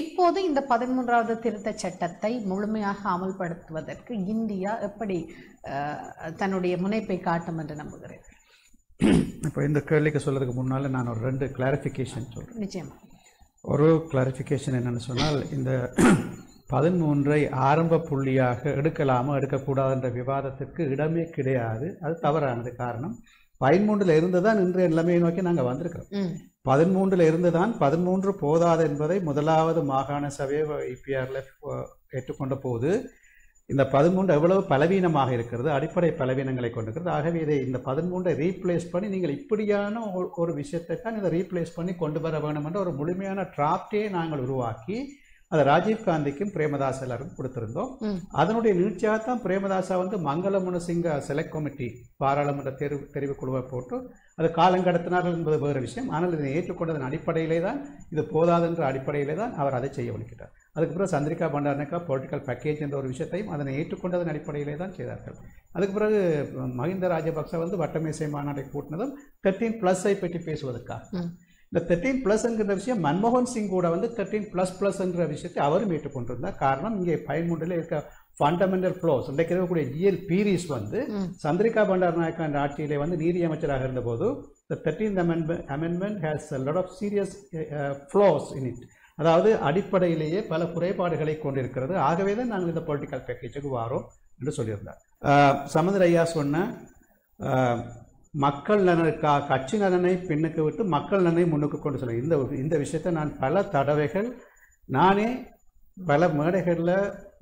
இப்போது இந்த பதிமூன்றாவது திருத்தச் சட்டத்தை முழுமையாக அமல்படுத்துவதற்கு இந்தியா எப்படி தன்னுடைய முனைப்பை காட்டும் என்று நம்புகிறேன் இப்போ இந்த கேள்விக்கு சொல்றதுக்கு முன்னால் நான் ஒரு ரெண்டு கிளாரிஃபிகேஷன் சொல்கிறேன் நிச்சயமா. ஒரு கிளாரிஃபிகேஷன் என்னன்னு சொன்னால் இந்த பதிமூன்றை ஆரம்ப புள்ளியாக எடுக்கலாமா எடுக்கக்கூடாதுன்ற விவாதத்துக்கு இடமே கிடையாது. அது தவறானது காரணம். பதிமூன்றில் இருந்து தான் இன்றைய நிலைமையை நோக்கி நாங்கள் வந்திருக்கிறோம். பதிமூன்றில் இருந்து தான் பதிமூன்று போதாது என்பதை முதலாவது மாகாண சபை ஐபிஆர்ல ஏற்றுக்கொண்ட போது இந்த பதிமூன்று எவ்வளவு பலவீனமாக இருக்கிறது அடிப்படை பலவீனங்களை கொண்டிருக்கிறது. ஆகவே இதை இந்த பதிமூன்றை ரீப்ளேஸ் பண்ணி நீங்கள் இப்படியான ஒரு- ஒரு விஷயத்தை தான் இதை ரீப்ளேஸ் பண்ணி கொண்டு வர வேண்டும் என்ற ஒரு முழுமையான டிராப்டே நாங்கள் உருவாக்கி அதை ராஜீவ் காந்திக்கும் பிரேமதாஸ் எல்லாருக்கும் கொடுத்திருந்தோம். அதனுடைய நீட்சியாகத்தான் பிரேமதாசா வந்து மங்கள முனசிங்க செலக்ட் கமிட்டி பாராளுமன்ற தெரிவு தெரிவு குழுவை போட்டு அது காலங்கடத்தினார்கள் என்பது வேறு விஷயம். ஆனால் இதை ஏற்றுக்கொண்டதன் அடிப்படையிலே தான் இது போதாதென்ற அடிப்படையிலே தான் அவர் அதை செய்ய வலிக்கிறார் அதுக்கு பிறகு சந்திரிகா பண்டாரனக்கா பொலிட்டிக்கல் பேக்கேஜ் என்ற ஒரு விஷயத்தையும் அதனை ஏற்றுக்கொண்டதன் அடிப்படையிலே தான் செய்தார்கள். அதுக்கு பிறகு மஹிந்த ராஜபக்ச வந்து வட்டமேசை மாநாட்டை கூட்டினதும் தேர்ட்டீன் ப்ளஸ்ஸை பற்றி பேசுவதற்காக. இந்த தேர்ட்டீன் ப்ளஸ் என்கிற விஷயம் மன்மோகன் சிங் கூட வந்து தேர்ட்டீன் ப்ளஸ் ப்ளஸ் என்ற விஷயத்தை அவரும் ஏற்றுக்கொண்டிருந்தார். காரணம் இங்கே பதிமூன்றில் இருக்க ஃபண்டமெண்டல் ஃப்ளோஸ் இன்றைக்கு இருக்கக்கூடிய ஜிஎல் பீரிஸ் வந்து சந்திரிகா பண்டாரநாயக்கா என்ற ஆட்சியிலே வந்து நீதி அமைச்சராக இருந்தபோது the thirteen has a lot of serious uh, flaws in it. அதாவது அடிப்படையிலேயே பல குறைபாடுகளை கொண்டிருக்கிறது. ஆகவே தான் நாங்கள் இந்த பொலிட்டிக்கல் பேக்கேஜுக்கு வாரோம் என்று சொல்லியிருந்தார். சமுதிர ஐயா சொன்ன மக்கள் நலனுக்காக கட்சி நலனை பின்னுக்கு விட்டு மக்கள் நலனை முன்னுக்கு கொண்டு செல்லும் இந்த இந்த விஷயத்தை நான் பல தடவைகள் நானே பல மேடைகளில்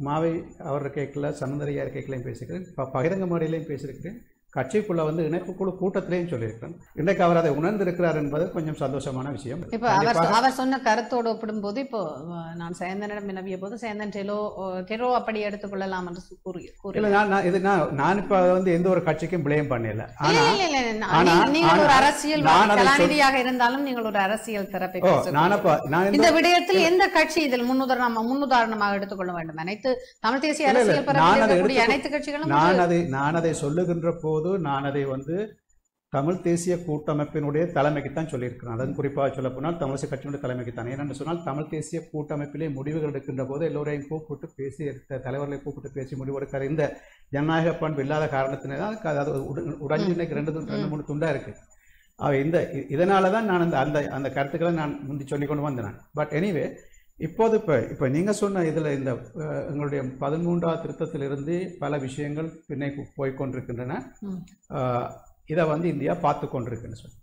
மாவை அவர் கேட்கல சமுந்தரையார் கேட்கலையும் பேசியிருக்கிறேன் ப- பகிரங்க மேடையிலையும் பேசியிருக்கிறேன். கட்சிக்குள்ள வந்து இணைப்பு குழு கூட்டத்திலையும் சொல்லியிருக்கிறேன் இன்றைக்கு அவர் அதை உணர்ந்திருக்கிறார் என்பது கொஞ்சம் சந்தோஷமான விஷயம். இப்ப அவர் அவர் சொன்ன கருத்தோடு ஒப்பிடும்போது இப்போ நான் சேந்தனிடம் வினவிய போது சேந்தன் டெலோ டெரோ அப்படி எடுத்துக்கொள்ளலாம் என்று சு- கூறி கூறி இல்ல நான் இது நான் நான் இப்ப வந்து எந்த ஒரு கட்சிக்கும் பிளேம் பண்ணல. நீங்கள் ஒரு அரசியல் கலாநிதியாக இருந்தாலும் நீங்கள் ஒரு அரசியல் தரப்பை இந்த விடயத்தில் எந்த கட்சி இதில் முன்னுதாரணம் முன்னுதாரணமாக எடுத்துக்கொள்ள வேண்டும்? அனைத்து தமிழ் தேசிய அரசியல் அனைத்து கட்சிகளும் நான் அதை நான் அதை சொல்லுகின்ற போது நான் அதை வந்து தமிழ் தேசிய கூட்டமைப்பினுடைய தலைமைக்கு தான் சொல்லியிருக்கிறேன். அதன் குறிப்பாக சொல்ல போனால் தமிழிசை கட்சியினுடைய தலைமைக்கு தான் ஏனென்று சொன்னால் தமிழ் தேசிய கூட்டமைப்பிலே முடிவுகள் எடுக்கின்ற போது எல்லோரையும் கூப்பிட்டு பேசி எடுத்த தலைவர்களை கூப்பிட்டு பேசி முடிவெடுக்கிற இந்த ஜனநாயக பண்பு இல்லாத காரணத்தினே தான் அது- அது உட- உடைஞ்சு இன்னைக்கு ரெண்டு துண்டு- ரெண்டு மூணு துண்டா இருக்கு. அவ இந்த இதனால தான் நான் அந்த அந்த அந்த கருத்துக்களை நான் முந்தி சொல்லி கொண்டு வந்தேன் பட் எனிவே இப்போது இப்போ இப்போ நீங்கள் சொன்ன இதில் இந்த எங்களுடைய பதிமூன்றாவது திருத்தத்திலிருந்து பல விஷயங்கள் பின்னே போய் கொண்டிருக்கின்றன ம். அஹ், இதை வந்து இந்தியா பார்த்து கொண்டிருக்குன்னு சொல்லி.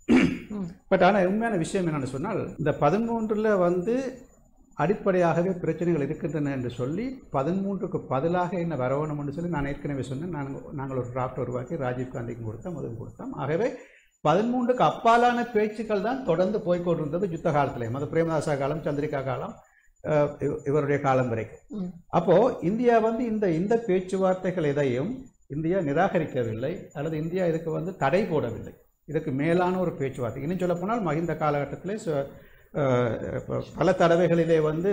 பட் ஆனால் உண்மையான விஷயம் என்னன்னு சொன்னால் இந்த பதிமூன்றில் வந்து அடிப்படையாகவே பிரச்சனைகள் இருக்கின்றன என்று சொல்லி பதிமூன்றுக்கு பதிலாக என்ன வரவேணும்னு சொல்லி நான் ஏற்கனவே சொன்னேன் நாங்கள் நாங்கள் ஒரு டிராஃப்ட் உருவாக்கி ராஜீவ் காந்திக்கும் கொடுத்தோம் முதல் கொடுத்தோம் ஆகவே பதிமூன்றுக்கு அப்பாலான பேச்சுக்கள் தான் தொடர்ந்து போய்க்கொண்டிருந்தது யுத்த காலத்திலேயும் அது பிரேமதாசா காலம் சந்திரிகா காலம் இவருடைய காலம் வரைக்கும். அப்போ இந்தியா வந்து இந்த இந்த பேச்சுவார்த்தைகள் எதையும் இந்தியா நிராகரிக்கவில்லை அல்லது இந்தியா இதுக்கு வந்து தடை போடவில்லை இதுக்கு மேலான ஒரு பேச்சுவார்த்தை இன்னும் சொல்ல போனால் மஹிந்த காலகட்டத்திலே பல தடவைகளிலே வந்து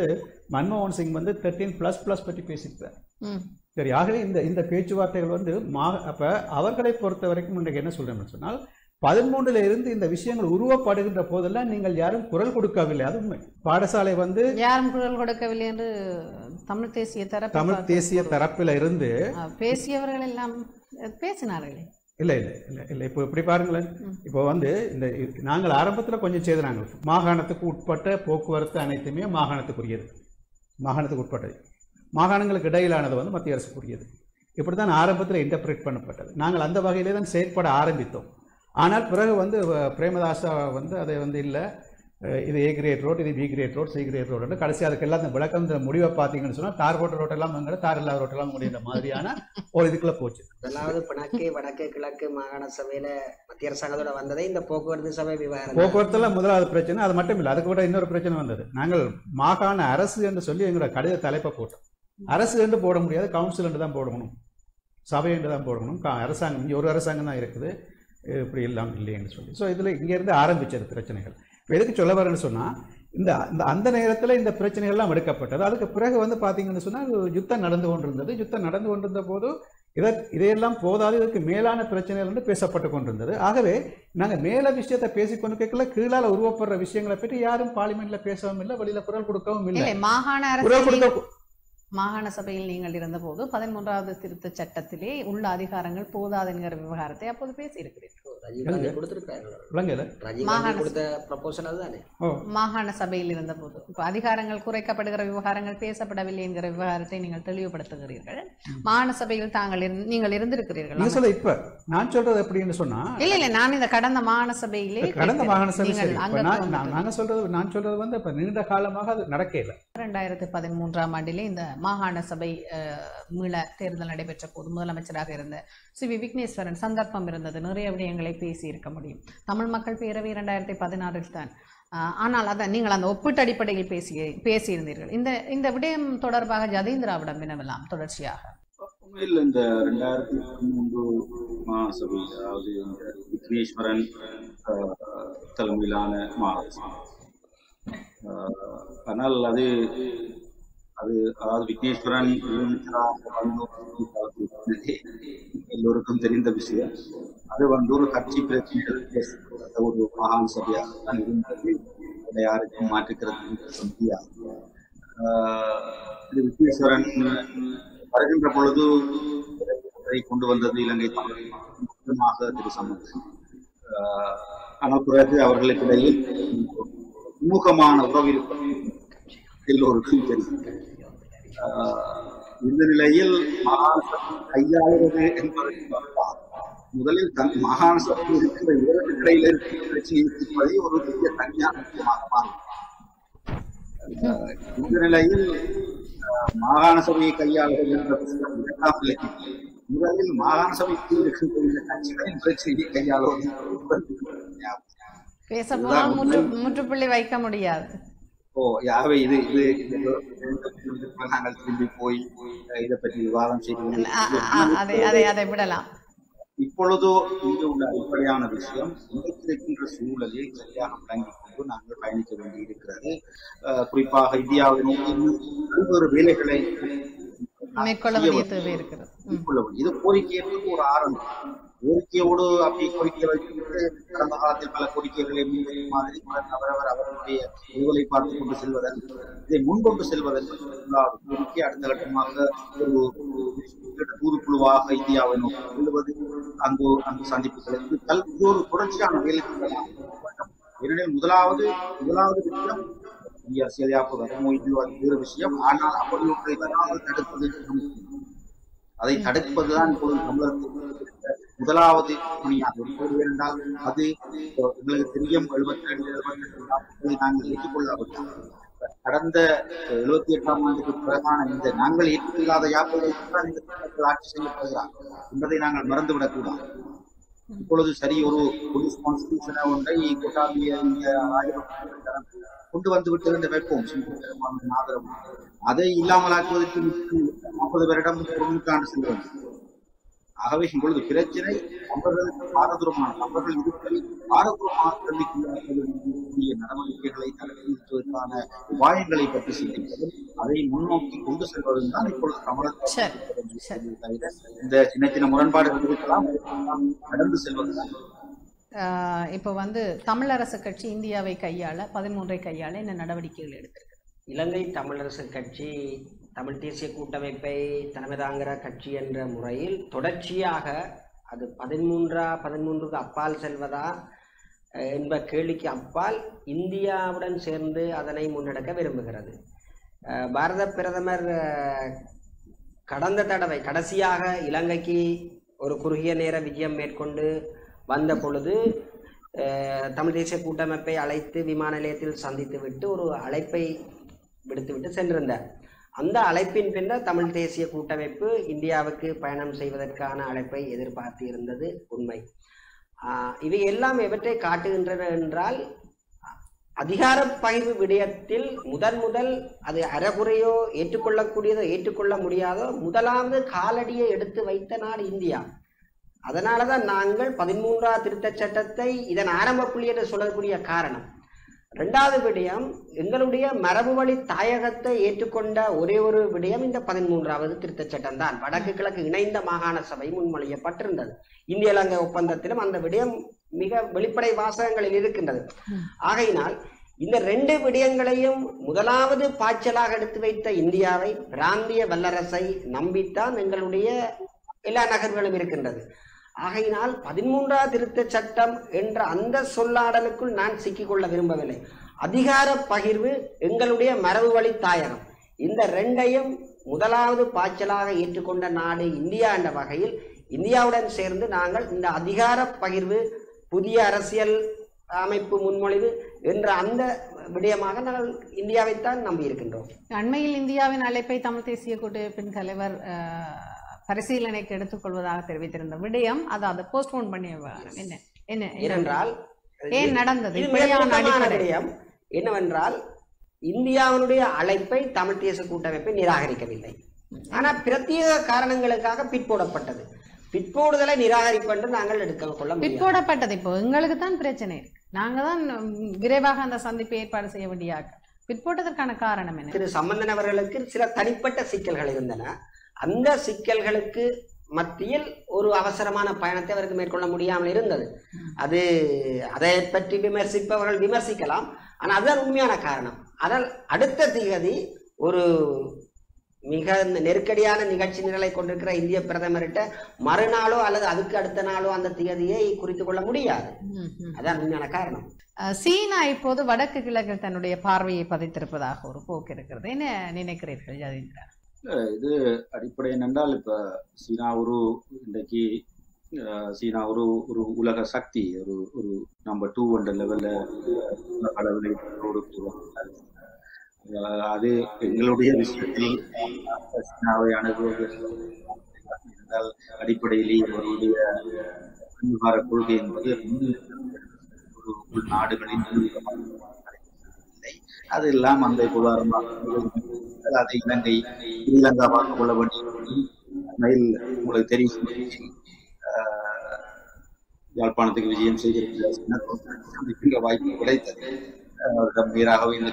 மன்மோகன் சிங் வந்து தேர்ட்டீன் ப்ளஸ் ப்ளஸ் பற்றி பேசியிருக்கார் ம். சரி ஆகவே இந்த இந்த பேச்சுவார்த்தைகள் வந்து மா அப்போ அவர்களை பொறுத்த வரைக்கும் இன்றைக்கு என்ன சொல்றேன்னு சொன்னால் பதிமூன்றுல இருந்து இந்த விஷயங்கள் உருவப்படுகின்ற போதெல்லாம் நீங்கள் யாரும் குரல் கொடுக்கவில்லை. அது உண்மை. பாடசாலை வந்து யாரும் குரல் கொடுக்கவில்லை என்று தமிழ் தேசிய தரப்பு தமிழ் தேசிய தரப்பில் இருந்து பேசியவர்கள் எல்லாம் பேசினார்களே. இல்லை இல்லை இல்லை இல்லை. இப்போ இப்படி பாருங்களேன். இப்போ வந்து இந்த நாங்கள் ஆரம்பத்தில் கொஞ்சம் செய்தாங்க மாகாணத்துக்கு உட்பட்ட போக்குவரத்து அனைத்துமே மாகாணத்துக்குரியது. மாகாணத்துக்கு உட்பட்டது. மாகாணங்களுக்கு இடையிலானது வந்து மத்திய அரசுக்குரியது. இப்படி தான் ஆரம்பத்தில் இன்டர்பிரேட் பண்ணப்பட்டது. நாங்கள் அந்த வகையிலே தான் செயற்பட ஆரம்பித்தோம். ஆனால் பிறகு வந்து பிரேமதாசா வந்து அதை வந்து இல்லை இது ஏ கிரேட் ரோட் இது B grade road C grade road கடைசி அதுக்கு எல்லாம் விளக்கம் இந்த முடிவை பார்த்தீங்கன்னு சொன்னால் தார் போட்ட ரோட்டெல்லாம் எங்களை தார் இல்லாத ரோட்டெல்லாம் முடிகிற மாதிரியான ஒரு இதுக்குள்ளே போச்சு. முதலாவது பிணக்கு வடக்கு கிழக்கு மாகாண சபையில மத்திய அரசாங்கத்தோட வந்ததே இந்த போக்குவரத்து சபை விவகாரம். போக்குவரத்துல முதலாவது பிரச்சனை அது மட்டும் இல்லை அதுக்கு கூட இன்னொரு பிரச்சனை வந்தது. நாங்கள் மாகாண அரசு என்று சொல்லி எங்களோட கடித தலைப்பை போட்டோம். அரசு என்று போட முடியாது கவுன்சில் என்று தான் போடணும். சபை என்று தான் போடணும். அரசாங்கம் இங்கே ஒரு அரசாங்கம் தான் இருக்குது. இப்படி எல்லாம் இல்லைன்னு சொல்லி. ஸோ இதில் இங்கேருந்து ஆரம்பிச்சது பிரச்சனைகள். இப்போ எதுக்கு சொல்ல வரேன்னு சொன்னால் இந்த இந்த அந்த நேரத்தில் இந்த பிரச்சனைகள்லாம் எடுக்கப்பட்டது. அதுக்கு பிறகு வந்து பார்த்தீங்கன்னு சொன்னால் யுத்தம் நடந்து கொண்டிருந்தது. யுத்தம் நடந்து கொண்டிருந்த போது இதை இதையெல்லாம் போதாது இதற்கு மேலான பிரச்சனைகள் என்று பேசப்பட்டு கொண்டிருந்தது. ஆகவே நாங்கள் மேல விஷயத்தை பேசிக்கொண்டு கேட்கல கீழால உருவப்படுற விஷயங்களை பற்றி யாரும் பார்லிமெண்ட்ல பேசவும் இல்லை வெளியில குரல் கொடுக்கவும் இல்லை. மாகாண குரல் அரசு கொடுக்க மாகாண சபையில் நீங்கள் இருந்தபோது பதிமூன்றாவது திருத்த சட்டத்திலே உள்ள அதிகாரங்கள் போதாது என்கிற விவகாரத்தை அப்போது பேசியிருக்கிறீர்கள். ராஜீவ் காந்தி கொடுத்திருக்காரு. விளங்கல ராஜீவ் மாகாண சபையில் இருந்தபோது. இப்போ அதிகாரங்கள் குறைக்கப்படுகிற விவகாரங்கள் பேசப்படவில்லை என்கிற விவகாரத்தை நீங்கள் தெளிவுபடுத்துகிறீர்கள். மாகாண சபையில் தாங்கள் நீங்கள் இருந்திருக்கிறீர்கள். இப்ப நான் சொல்றது எப்படின்னு சொன்னா இல்ல இல்ல நான் இந்த கடந்த மாகாண சபையிலே கடந்த. மாகாண சபை நீங்கள் சரி. இப்ப அங்க நான் சொல்றது நான் சொல்றது வந்து இப்ப நீண்ட காலமாக அது நடக்கல ரெண்டாயிரத்தி பதிமூன்றாம் ஆண்டிலே இந்த மாகாண சபை மீள தேர்தல் நடைபெற்ற போது முதலமைச்சராக இருந்த சி. வி. விக்னேஸ்வரன் சந்தர்ப்பம் இருந்தது. நிறைய விடயங்களை பேசி இருக்க முடியும். தமிழ் மக்கள் பேரவை இரண்டாயிரத்தி பதினாறில் தான். ஆனால் அதான் நீங்கள் அந்த ஒப்பீட்டு அடிப்படையில் பேசி பேசியிருந்தீர்கள். இந்த இந்த விடயம் தொடர்பாக ஜதீந்திராவிடம் வினவலாம் தொடர்ச்சியாக. உண்மையில் இந்த ரெண்டாயிரத்தி மூன்று மகாசபை அதாவது இந்த விக்னேஸ்வரன் தலைமையிலான மகாசபை ஆனால் அது அது அதாவது விக்னேஸ்வரன் எல்லோருக்கும் தெரிந்த விஷயம். அது வந்து ஒரு கட்சி பிரச்சனைகள் ஒரு மகான் சபையாக தான் இருந்தது. அதை யாருக்கும் மாற்றுக்கிறது முடியாது திரு விக்னேஸ்வரன் வருகின்ற பொழுது கொண்டு வந்தது இலங்கை தமிழகமாக திரு சம்பந்தன் ஆனால் பிறகு அவர்களுக்கிடையில் சுமூகமான உறவு இருப்பது எல்லோருக்கும் தெரியும் இந்த நிலையில் சபை கையாளுவது என்பதை பார்த்தால் முதலில் தன் மாகாண சபை இருக்கிற இரண்டு இடையில இருக்கிற பிரச்சனையை தீர்ப்பதை ஒரு பெரிய தனியார் முக்கியமாக மாறும் இந்த நிலையில் மாகாண சபையை கையாளுவது என்ற விஷயம் இரண்டாம் நிலைக்கு. முதலில் மாகாண சபைக்கு இருக்கின்ற இந்த கட்சிகளின் பிரச்சனையை கையாளுவது பேச போனால் முற்று முற்றுப்புள்ளி வைக்க முடியாது. ஓ யாவை இது இது நாங்கள் திரும்பி போய் இதை பற்றி விவாதம் செய்து அதை அதை அதை விடலாம் இப்பொழுதோ இங்கு உள்ள அடிப்படையான விஷயம் இன்றைக்கு இருக்கின்ற சூழலில் சரியாக விளங்கிக் கொண்டு நாங்கள் பயணிக்க வேண்டியிருக்கிறது அஹ், குறிப்பாக இந்தியாவை நோக்கி இன்னும் பல்வேறு வேலைகளை மேற்கொள்ள வேண்டிய தேவை இருக்கிறது. இது கோரிக்கைக்கு ஒரு ஆரம்பம் கோரிக்கையோடு அப்படி கோரிக்கை வைத்துவிட்டு கடந்த காலத்தில் பல கோரிக்கைகளை முன்வைக்கும் மாதிரி அவரவர் அவருடைய உங்களை பார்த்துக் கொண்டு செல்வதன் இதை முன்கொண்டு செல்வதன் கோரிக்கை அடுத்த கட்டமாக ஒரு ஒரு தூதுக்குழுவாக இந்தியாவை நோக்கி செல்வது அங்கு அங்கு சந்திப்புகளுக்கு கல் இது ஒரு தொடர்ச்சியான வேலை ஏனெனில் முதலாவது முதலாவது விஷயம் இந்திய அரசியல் யாப்பு வருமோ இல்லையோ அது வேறு விஷயம். ஆனால் அப்படி ஒன்றை வராமல் தடுப்பது. அதை தடுப்பதுதான் இப்போது தமிழர்கள் முதலாவது என்றால் அது உங்களுக்கு எங்களுக்கு தெரியும் எழுபத்தி ரெண்டு எழுபத்தி ரெண்டு நாங்கள் ஏற்றுக்கொள்ளாவிட்டால் கடந்த எழுபத்தி எட்டாம் ஆண்டுக்கு பிறகான இந்த நாங்கள் ஏற்றுக்கொள்ளாத யாப்பை இந்த ஆட்சி செய்யப்படுகிறார் என்பதை நாங்கள் மறந்துவிடக்கூடாது. இப்பொழுது சரி ஒரு போலீஸ் கான்ஸ்டியூஷனை ஒன்றை கொட்டாவிய கொண்டு வந்து விட்டிருந்த வைப்போம். ஆதரவு. அதை இல்லாமலாக்குவதற்கு நாற்பது வருடம் ஒரு நூற்றாண்டு ஆகவே இப்பொழுது பிரச்சனை அவர்களுக்கு பாரதூரமான அவர்கள் இருப்பதை பாரதூரமாக கல்விக்குரிய நடவடிக்கைகளை நிறுத்துவதற்கான உபாயங்களை பற்றி சிந்திப்பதும் அதை முன்னோக்கி கொண்டு செல்வதும் தான் இப்பொழுது தமிழக. தவிர இந்த சின்ன சின்ன முரண்பாடுகள் இருக்கலாம் கடந்து செல்வதுதான் ஆஹ் இப்போ வந்து தமிழரசு கட்சி இந்தியாவை கையாள பதிமூன்றை கையாள என்ன நடவடிக்கைகள் எடுத்திருக்கு? இலங்கை தமிழரசு கட்சி தமிழ் தேசிய கூட்டமைப்பை தலைமை கட்சி என்ற முறையில் தொடர்ச்சியாக அது பதிமூன்றா பதிமூன்றுக்கு அப்பால் செல்வதா என்ப கேள்விக்கு அப்பால் இந்தியாவுடன் சேர்ந்து அதனை முன்னெடுக்க விரும்புகிறது. பாரத பிரதமர் கடந்த தடவை கடைசியாக இலங்கைக்கு ஒரு குறுகிய நேர விஜயம் மேற்கொண்டு வந்த பொழுது தமிழ் தேசிய கூட்டமைப்பை அழைத்து விமான நிலையத்தில் சந்தித்து விட்டு ஒரு அழைப்பை விடுத்துவிட்டு சென்றிருந்தார். அந்த அழைப்பின் பின்னர் தமிழ் தேசிய கூட்டமைப்பு இந்தியாவுக்கு பயணம் செய்வதற்கான அழைப்பை எதிர்பார்த்து இருந்தது உண்மை. ஆஹ் இவை எல்லாம் எவற்றை காட்டுகின்றன என்றால் அதிகார பகிர்வு விடயத்தில் முதன் முதல் அது அறகுறையோ ஏற்றுக்கொள்ளக்கூடியதோ ஏற்றுக்கொள்ள முடியாதோ முதலாவது காலடியை எடுத்து வைத்த நாடு இந்தியா. அதனாலதான் நாங்கள் பதிமூன்றாவது திருத்தச் சட்டத்தை இதன் ஆரம்ப புள்ளி என்று சொல்லக்கூடிய காரணம். ரெண்டாவது விடயம் எங்களுடைய மரபு வழி தாயகத்தை ஏற்றுக்கொண்ட ஒரே ஒரு விடயம் இந்த பதிமூன்றாவது திருத்தச் சட்டம் தான் வடக்கு கிழக்கு இணைந்த மாகாண சபை முன்மொழியப்பட்டிருந்தது. இந்திய இலங்கை ஒப்பந்தத்திலும் அந்த விடயம் மிக வெளிப்படை வாசகங்களில் இருக்கின்றது. ஆகையினால் இந்த ரெண்டு விடயங்களையும் முதலாவது பாய்ச்சலாக எடுத்து வைத்த இந்தியாவை பிராந்திய வல்லரசை நம்பித்தான் எங்களுடைய எல்லா நகர்களும் இருக்கின்றது. ஆகையினால் பதிமூன்றாவது திருத்த சட்டம் என்ற அந்த சொல்லாடலுக்குள் நான் சிக்கிக்கொள்ள விரும்பவில்லை. அதிகார பகிர்வு எங்களுடைய மரபு வழி தாயகம். இந்த ரெண்டையும் முதலாவது பாய்ச்சலாக ஏற்றுக்கொண்ட நாடு இந்தியா என்ற வகையில் இந்தியாவுடன் சேர்ந்து நாங்கள் இந்த அதிகார பகிர்வு புதிய அரசியல் அமைப்பு முன்மொழிவு என்ற அந்த விடயமாக நாங்கள் இந்தியாவைத்தான் நம்பி இருக்கின்றோம் அண்மையில் இந்தியாவின் அழைப்பை தமிழ் தேசிய கூட்டமைப்பின் தலைவர் பரிசீலனைக்கு எடுத்துக்கொள்வதாக தெரிவித்திருந்த விடயம் அதை அதை போஸ்ட்போன் பண்ணி விவகாரம். என்ன என்ன? ஏனென்றால் ஏன் நடந்தது? விடயம். என்னவென்றால் இந்தியாவினுடைய அழைப்பை தமிழ் தேச கூட்டமைப்பை நிராகரிக்கவில்லை. ஆனால் பிரத்யேக காரணங்களுக்காக பிற்போடப்பட்டது பிற்போடுதலை நிராகரிப்பு என்று நாங்கள் எடுக்க கொள்ள பிற்போடப்பட்டது இப்போ எங்களுக்கு தான் பிரச்சனை. நாங்க தான் விரைவாக அந்த சந்திப்பை ஏற்பாடு செய்ய வேண்டிய. பிற்போட்டதற்கான காரணம் என்ன? திரு சம்பந்தன் அவர்களுக்கு சில தனிப்பட்ட சிக்கல்கள் இருந்தன. அந்த சிக்கல்களுக்கு மத்தியில் ஒரு அவசரமான பயணத்தை அவருக்கு மேற்கொள்ள முடியாமல் இருந்தது. அது அதை பற்றி விமர்சிப்பவர்கள் விமர்சிக்கலாம். ஆனால் அதுதான் உண்மையான காரணம். ஆனால் அடுத்த திகதி ஒரு மிக நெருக்கடியான நிகழ்ச்சி நிரலை கொண்டிருக்கிற இந்திய பிரதமர்கிட்ட மறுநாளோ அல்லது அதுக்கு அடுத்த நாளோ அந்த திகதியை குறித்து கொள்ள முடியாது. அதான் உண்மையான காரணம். சீனா இப்போது வடக்கு கிழக்கில் தன்னுடைய பார்வையை பதித்திருப்பதாக ஒரு போக்கு இருக்கிறது. என்ன நினைக்கிறீர்கள் ஜதீந்திரா? இது அடிப்படை என்னென்றால் இப்ப சீனா ஒரு இன்றைக்கு சீனா ஒரு ஒரு உலக சக்தி ஒரு ஒரு நம்பர் டூ என்ற லெவல்ல கடவுளை அது எங்களுடைய விஷயத்தில் சீனாவை அணுகுவது என்றால் அடிப்படையிலேயே அவருடைய கொள்கை என்பது ஒரு நாடுகளின் அது எல்லாம் அந்த பொருளாதாரமாக அதை இலங்கை இலங்கா பார்த்துக் கொள்ள வேண்டிய மயில் உங்களுக்கு தெரியும். யாழ்ப்பாணத்துக்கு விஜயம் செய்திருக்கிற வாய்ப்பு கிடைத்தது. கம்பீராகவே இந்த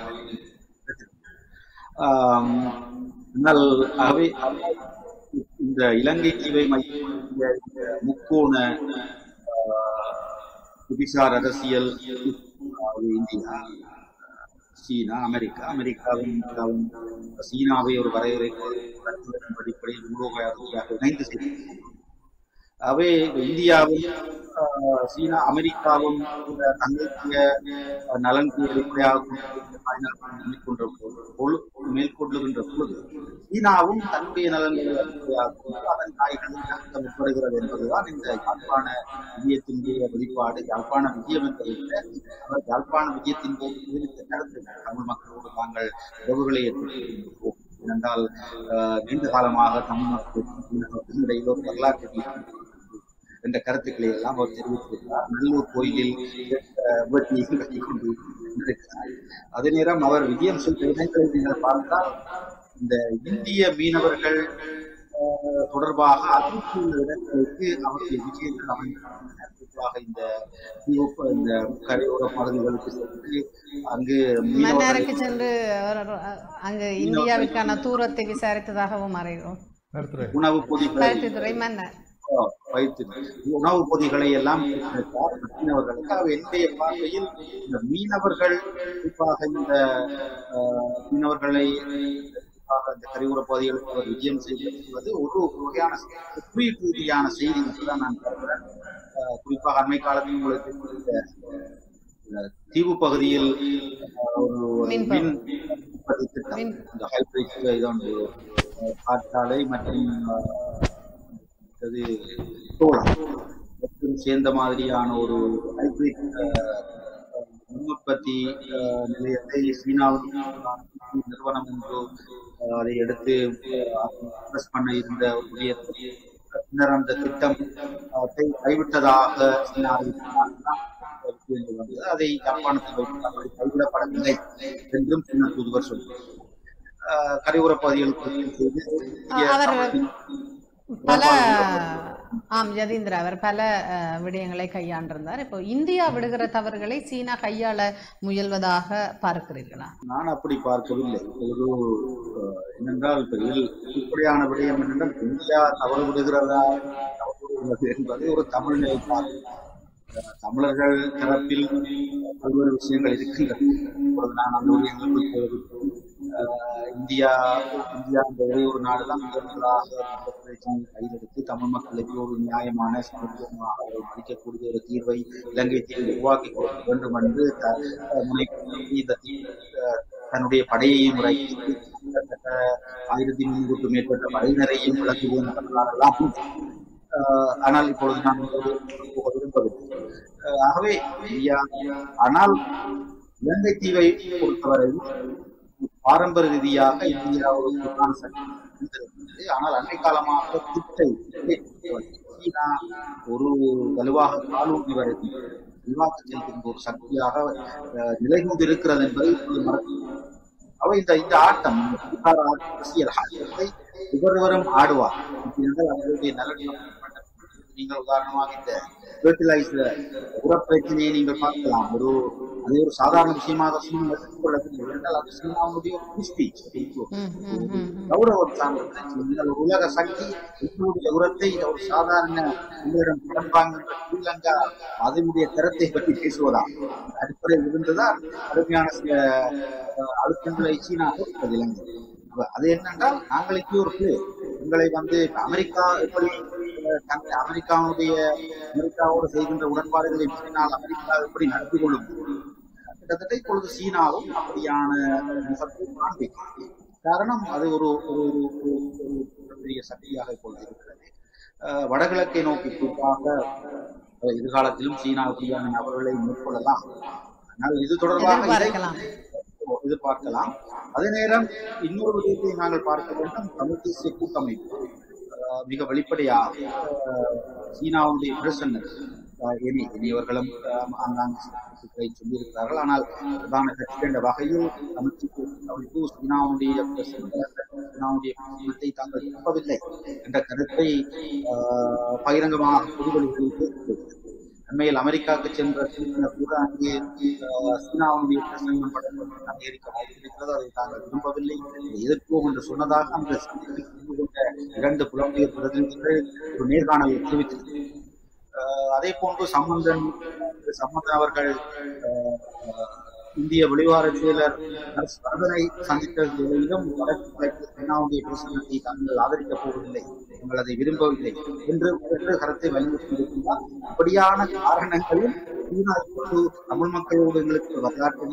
ஆம், ஆனால் ஆகவே இந்த இலங்கை தீவை மைய முக்கோண ஆஹ், புவிசார் அரசியல் இந்தியா சீனா அமெரிக்கா அமெரிக்காவும் இந்தியாவும் சீனாவை ஒரு வரையறை அடிப்படையில் மூலோபாயாக இணைந்து செய்யும் அவை இந்தியாவும் சீனா அமெரிக்காவும் இந்த தங்களுடைய நலன்கு அடிப்படையாக மேற்கொண்ட பொழு மேற்கொள்ளுகின்ற பொழுது சீனாவும் தன்னுடைய நலன்களை அடிப்படையாக அதன் நாய்களை நடத்த முற்படுகிறது என்பதுதான் இந்த யாழ்ப்பாண விஜயத்தினுடைய வெளிப்பாடு. யாழ்ப்பாண விஜயம் என்பதை விட யாழ்ப்பாண விஜயத்தின் போது தெரிவித்த தமிழ் மக்களோடு தாங்கள் உறவுகளை ஏற்படுத்தியிருக்கிறோம் ஏனென்றால் நீண்ட காலமாக தமிழ் மக்களுக்கு இடையில் வரலாற்று என்ற கருத்துக்களை எல்லாம் அவர் தெரிவித்திருக்கிறார். நல்லூர் கோயிலில் கட்டி கொண்டு இருக்கிறார் அதே நேரம் அவர் விஜயம் நீங்கள் பார்த்தால் இந்த இந்திய மீனவர்கள் தொடர்பாக அதிர்ச்சி உள்ள இடங்களுக்கு அவருடைய விஜயங்கள் அமைந்திருக்கின்றன குறிப்பாக இந்த இந்த கரையோர பகுதிகளுக்கு சென்று அங்கு மீனவர்கள் மன்னாருக்கு சென்று அவர் அங்கு இந்தியாவிற்கான தூரத்தை விசாரித்ததாகவும் அறிகிறோம். உணவு பருத்தித்துறை மன்னர். வைத்து உணவு பொதிகளை எல்லாம் மீனவர்களுக்கு என்னுடைய பார்வையில் இந்த மீனவர்கள் குறிப்பாக இந்த மீனவர்களை குறிப்பாக இந்த கரிவுர பகுதிகளுக்கு அவர் விஜயம் செய்வது ஒரு வகையான குறியீட்டு ரீதியான செய்தி என்றுதான் நான் கருதுகிறேன் குறிப்பாக அண்மை காலத்தில் உங்களுக்கு இந்த தீவு பகுதியில் ஒரு மின் திட்டம். இந்த ஹைபிரிட் இதொன்று காற்றாலை மற்றும் அடுத்தது சோளம் மற்றும் சேர்ந்த மாதிரியான ஒரு ஹைபிரிட் உற்பத்தி நிலையத்தை சீனாவில் நிறுவனம் ஒன்று அதை எடுத்து இன்வெஸ்ட் பண்ண இருந்த பின்னர் அந்த திட்டம் கைவிட்டதாக சீனா விஷயங்கள் வந்தது. அதை ஜப்பானத்தில் வைத்தார்கள் கைவிடப்படவில்லை என்றும் சீன தூதுவர் சொன்னார் கரையோர பகுதிகளுக்கு செய்து பல ஆம். ஜதீந்திர அவர் பல விடயங்களை கையாண்டிருந்தார். இப்போ இந்தியா விடுகிற தவறுகளை சீனா கையாள முயல்வதாக பார்க்கிறீர்களா? நான் அப்படி பார்க்கவில்லை. ஒரு என்னென்றால் இப்படியான விடயம் என்னென்றால் இந்தியா தவறு விடுகிறதா தவறு விடுகிறது என்பது ஒரு தமிழ் நிலைப்பாடு தமிழர்கள் தரப்பில் பல்வேறு விஷயங்கள் இருக்கின்றன. இப்பொழுது நான் அந்த இந்தியா இந்தியா இந்த ஒரே ஒரு நாடுதான் முதன் முதலாக தமிழ் மக்களுக்கு ஒரு நியாயமான சமத்துவமாக அவர்கள் மதிக்கக்கூடிய ஒரு தீர்வை இலங்கை தீர்வு உருவாக்கி கொடுக்க வேண்டும் என்று த- முனை இந்த அஹ், தன்னுடைய படையை முறைக்கு கிட்டத்தட்ட ஆயிரத்தி முன்னூறுக்கும் மேற்பட்ட படையினரையும் விளக்குவது ஆனால் இப்பொழுது நான் விரும்பவில்லை. ஆகவே ஆனால் இலங்கை தீவை பொறுத்தவரையில் பாரம்பரிய ரீதியாக இந்தியாவுடன் ஒரு பிரதான சக்தி இருந்திருக்கிறது. ஆனால் அன்றை காலமாக திட்டை சீனா ஒரு வலுவாக காலூன்றி வருகின்ற செல்வாக்கு செல்கின்ற ஒரு சக்தியாக நிலை கொண்டிருக்கிறது என்பதை இப்பொழுது மறக்க அவை இந்த இந்த ஆட்டம் அரசியல் ஆட்டத்தை ஒவ்வொருவரும் ஆடுவார். அவர்களுடைய அவர்களுடைய நலன் நீங்கள் உதாரணமாக இந்த ஃபெர்டிலைசர் உரப்பிரச்சனையை நீங்கள் பார்க்கலாம். ஒரு அதை ஒரு சாதாரண விஷயமாக எடுத்துக்கொள்ளவில்லை என்றால் அது சீனாவுடைய. கௌரவம் சார்ந்த பிரச்சனை ஒரு உலக சக்தி உரத்தை ஒரு சாதாரண உங்களிடம் வாங்குகின்ற ஸ்ரீலங்கா அதனுடைய தரத்தை பற்றி பேசுவதா? அடிப்படையில் இருந்துதான் கடுமையான சில அழுத்தங்களை சீனா கொடுத்தது இலங்கை. அது என்னென்றால் நாங்களுக்கு ஒரு பிளே உங்களை வந்து அமெரிக்கா எப்படி அஹ், அமெரிக்காவுடைய அமெரிக்காவோடு செய்கின்ற உடன்பாடுகளை சீனால் அமெரிக்கா எப்படி நடத்தி கொள்ளும் கிட்டத்தட்ட இப்பொழுது சீனாவும் அப்படியான காண்பிக்கும் காரணம் அது ஒரு ஒரு ஒரு- பெரிய சக்தியாக இப்பொழுது இருக்கிறது. அஹ், வடகிழக்கை நோக்கி குறிப்பாக எதிர்காலத்திலும் சீனா அப்படியான நபர்களை மேற்கொள்ளலாம். ஆனால் இது தொடர்பாக எதிர்பார்க்கலாம். அதே நேரம் இன்னொரு விஷயத்தை நாங்கள் பார்க்க வேண்டும். தமிழ் தேசிய கூட்டமைப்பு அஹ், மிக வெளிப்படையாக சீனாவுடைய பிரசன்னர் இனி இனியவர்களும் ஆங்காங்கே சொல்லியிருக்கிறார்கள். ஆனால் பிரதான கட்சி என்ற வகையில் தமிழ் கூட்டமைப்பு சீனாவுடைய சீனாவுடைய பிரசனத்தை தாங்கள் நம்பவில்லை என்ற கருத்தை அஹ், பகிரங்கமாக பொதுவெளிகளில் அண்மையில் அமெரிக்காவுக்கு சென்ற சிறுவனர் கூட அங்கே சீனாவுடைய பிரசங்கம் படங்கள் அமெரிக்கா வாய்ப்பிருக்கிறது அதை தாங்கள் விரும்பவில்லை. எதிர்ப்போம் என்று சொன்னதாக அந்த சந்திப்பில் கலந்து கொண்ட இரண்டு புலம்பெயர் பிரதிநிதிகள் ஒரு நேர்காணலை தெரிவித்திருக்கிறது அதே போன்று சம்பந்தன் சம்பந்தன் அவர்கள் இந்திய வெளிவார செயலர் நர்ஸ் வரதனை சந்தித்த வேளையிலும் வடக்கு கிழக்கு சீனாவுடைய பிரசனத்தை தாங்கள் ஆதரிக்கப் போவதில்லை. நாங்கள் அதை விரும்பவில்லை என்று என்று கருத்தை வலியுறுத்தி இருக்கின்றார் அப்படியான காரணங்களில் சீனா இப்போது தமிழ் மக்களோடு எங்களுக்கு வரலாற்று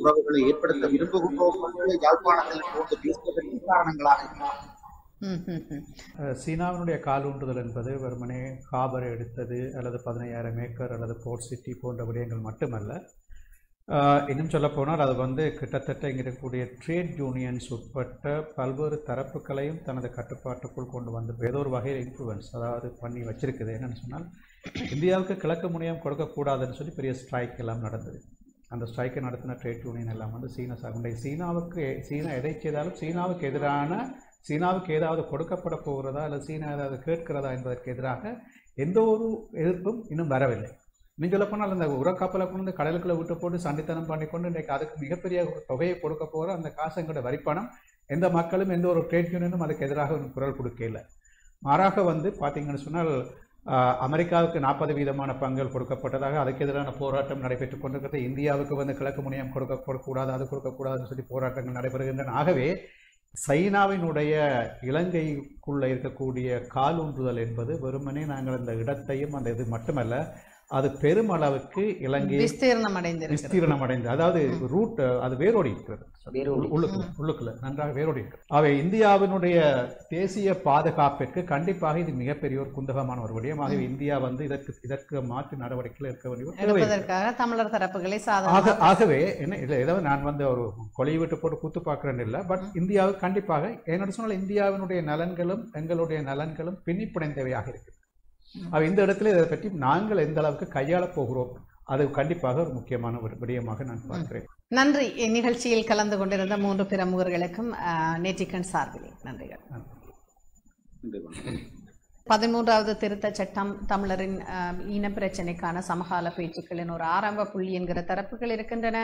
உறவுகளை ஏற்படுத்த விரும்புகின்றோம் என்று யாழ்ப்பாணத்தில் போன்று பேசுவதற்கு காரணங்களாக சீனாவினுடைய காலூன்றுதல் என்பது வெறுமனே காபரை எடுத்தது அல்லது பதினையாயிரம் ஏக்கர் அல்லது போர்ட் சிட்டி போன்ற விடயங்கள் மட்டுமல்ல இன்னும் இன்னும் சொல்லப்போனால் அது வந்து கிட்டத்தட்ட இங்கே இருக்கக்கூடிய ட்ரேட் யூனியன்ஸ் உட்பட்ட பல்வேறு தரப்புகளையும் தனது கட்டுப்பாட்டுக்குள் கொண்டு வந்து ஏதோ ஒரு வகையில் இன்ஃப்ளூயன்ஸ் அதாவது பண்ணி வச்சிருக்குது. என்னென்னு சொன்னால் இந்தியாவுக்கு கிழக்கு முனையம் கொடுக்கக்கூடாதுன்னு சொல்லி பெரிய ஸ்ட்ரைக் எல்லாம் நடந்தது. அந்த ஸ்ட்ரைக்கை நடத்தின ட்ரேட் யூனியன் எல்லாம் வந்து சீனா சாகுண்டை சீனாவுக்கு சீனா எதை செய்தாலும் சீனாவுக்கு எதிரான சீனாவுக்கு ஏதாவது கொடுக்கப்பட போகிறதா இல்லை சீனா ஏதாவது கேட்கிறதா என்பதற்கு எதிராக எந்த ஒரு எதிர்ப்பும் இன்னும் வரவில்லை. நீங்கள் போனால் அந்த உரக்காப்பலை கொண்டு வந்து கடலுக்குள்ள விட்டு போட்டு சண்டித்தனம் பண்ணி கொண்டு இன்றைக்கு அதுக்கு மிகப்பெரிய ஒரு தொகையை கொடுக்க போகிற அந்த காசு எங்களோட வரிப்பணம் எந்த மக்களும் எந்த ஒரு ட்ரேட் யூனியனும் அதுக்கு எதிராக குரல் கொடுக்கல மாறாக வந்து பார்த்தீங்கன்னு சொன்னால் அமெரிக்காவுக்கு நாற்பது வீதமான பங்குகள் கொடுக்கப்பட்டதாக அதுக்கு எதிரான போராட்டம் நடைபெற்றுக் கொண்டிருக்கிறது. இந்தியாவுக்கு வந்து கிழக்கு முனையம் கொடுக்கப்படக்கூடாது அது கொடுக்கக்கூடாதுன்னு சொல்லி போராட்டங்கள் நடைபெறுகின்றன. ஆகவே சைனாவினுடைய இலங்கைக்குள்ளே இருக்கக்கூடிய காலூன்றுதல் என்பது வெறுமனே நாங்கள் அந்த இடத்தையும் அந்த இது மட்டுமல்ல அது பெருமளவுக்கு இலங்கை விஸ்தீர்ணம் அடைந்திருக்கிறது விஸ்தீரணம் அடைந்து அதாவது ரூட் அது வேரோடி. இருக்கிறது. உள்ளுக்குள்ள உள்ளுக்குள்ள நன்றாக வேரோடி இருக்கிறது அவை இந்தியாவினுடைய தேசிய பாதுகாப்பிற்கு கண்டிப்பாக இது மிகப்பெரிய ஒரு குந்தகமான ஒரு விடயமாக இந்தியா வந்து இதற்கு இதற்கு மாற்று நடவடிக்கைகள் எடுக்க வேண்டிய தமிழர் தரப்புகளை ஆகவே என்ன இல்லை ஏதோ நான் வந்து ஒரு கொலை விட்டு போட்டு கூத்து பார்க்குறேன்னு இல்லை பட் இந்தியாவுக்கு கண்டிப்பாக என்னோட சொன்னால் இந்தியாவினுடைய நலன்களும் எங்களுடைய நலன்களும் பின்னிப்பிணைந்தவையாக இருக்கு அவ இந்த இடத்துல இதை பற்றி நாங்கள் எந்த அளவுக்கு கையாளப் போகிறோம் அது கண்டிப்பாக ஒரு முக்கியமான ஒரு விடயமாக நான் பார்க்கிறேன். நன்றி. இந்நிகழ்ச்சியில் கலந்து கொண்டிருந்த மூன்று பிரமுகர்களுக்கும் அஹ், நேற்றிக்கண் சார்பிலே நன்றிகள். நன்றி. பதிமூன்றாவது திருத்தச் சட்டம் தமிழரின் அஹ், இனப்பிரச்சினைக்கான சமகால பேச்சுக்களின் ஒரு ஆரம்ப புள்ளி என்கிற தரப்புகள் இருக்கின்றன.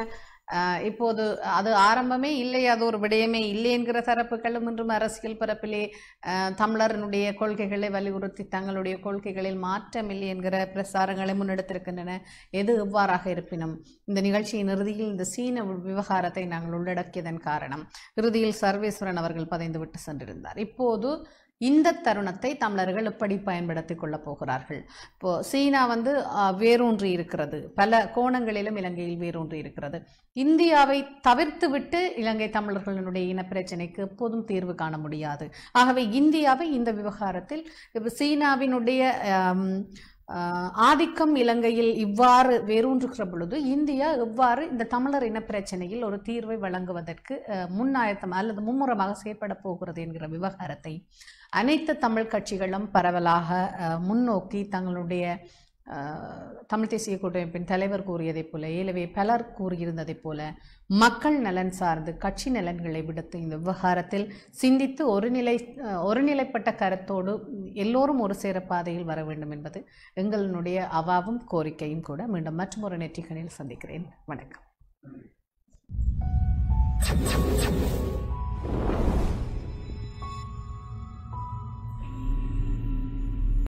இப்போது அது ஆரம்பமே இல்லை அது ஒரு விடயமே இல்லை என்கிற தரப்புகளும் இன்றும் அரசியல் பரப்பிலே தமிழரனுடைய தமிழரினுடைய கொள்கைகளை வலியுறுத்தி தங்களுடைய கொள்கைகளில் மாற்றமில்லை என்கிற பிரசாரங்களை முன்னெடுத்திருக்கின்றன. எது எவ்வாறாக இருப்பினும் இந்த நிகழ்ச்சியின் இறுதியில் இந்த சீன விவகாரத்தை நாங்கள் உள்ளடக்கியதன் காரணம் இறுதியில் சர்வேஸ்வரன் அவர்கள் பதைந்துவிட்டு சென்றிருந்தார். இப்போது இந்த தருணத்தை தமிழர்கள் எப்படி பயன்படுத்திக் கொள்ளப் போகிறார்கள். இப்போ சீனா வந்து வேரூன்றி இருக்கிறது. பல கோணங்களிலும் இலங்கையில் வேரூன்றி இருக்கிறது. இந்தியாவை தவிர்த்துவிட்டு இலங்கை தமிழர்களுடைய இனப்பிரச்சனைக்கு எப்போதும் தீர்வு காண முடியாது. ஆகவே இந்தியாவை இந்த விவகாரத்தில் இப்போ சீனாவினுடைய ஆதிக்கம் இலங்கையில் இவ்வாறு வேரூன்றுகிற பொழுது இந்தியா எவ்வாறு இந்த தமிழர் இனப்பிரச்சனையில் ஒரு தீர்வை வழங்குவதற்கு முன்னாயத்தம் அல்லது மும்முரமாக செயற்பட போகிறது என்கிற விவகாரத்தை அனைத்து தமிழ் கட்சிகளும் பரவலாக முன்னோக்கி தங்களுடைய தமிழ் தேசிய கூட்டமைப்பின் தலைவர் கூறியதைப் போல ஏலவே பலர் கூறியிருந்ததைப் போல மக்கள் நலன் சார்ந்து கட்சி நலன்களை விடுத்து இந்த விவகாரத்தில் சிந்தித்து ஒருநிலை ஒருநிலைப்பட்ட கருத்தோடு எல்லோரும் ஒரு சேர பாதையில் வர வேண்டும் என்பது எங்களுடைய அவாவும் கோரிக்கையும் கூட. மீண்டும் மற்றும் ஒரு நெற்றிக்கணில் சந்திக்கிறேன். வணக்கம்.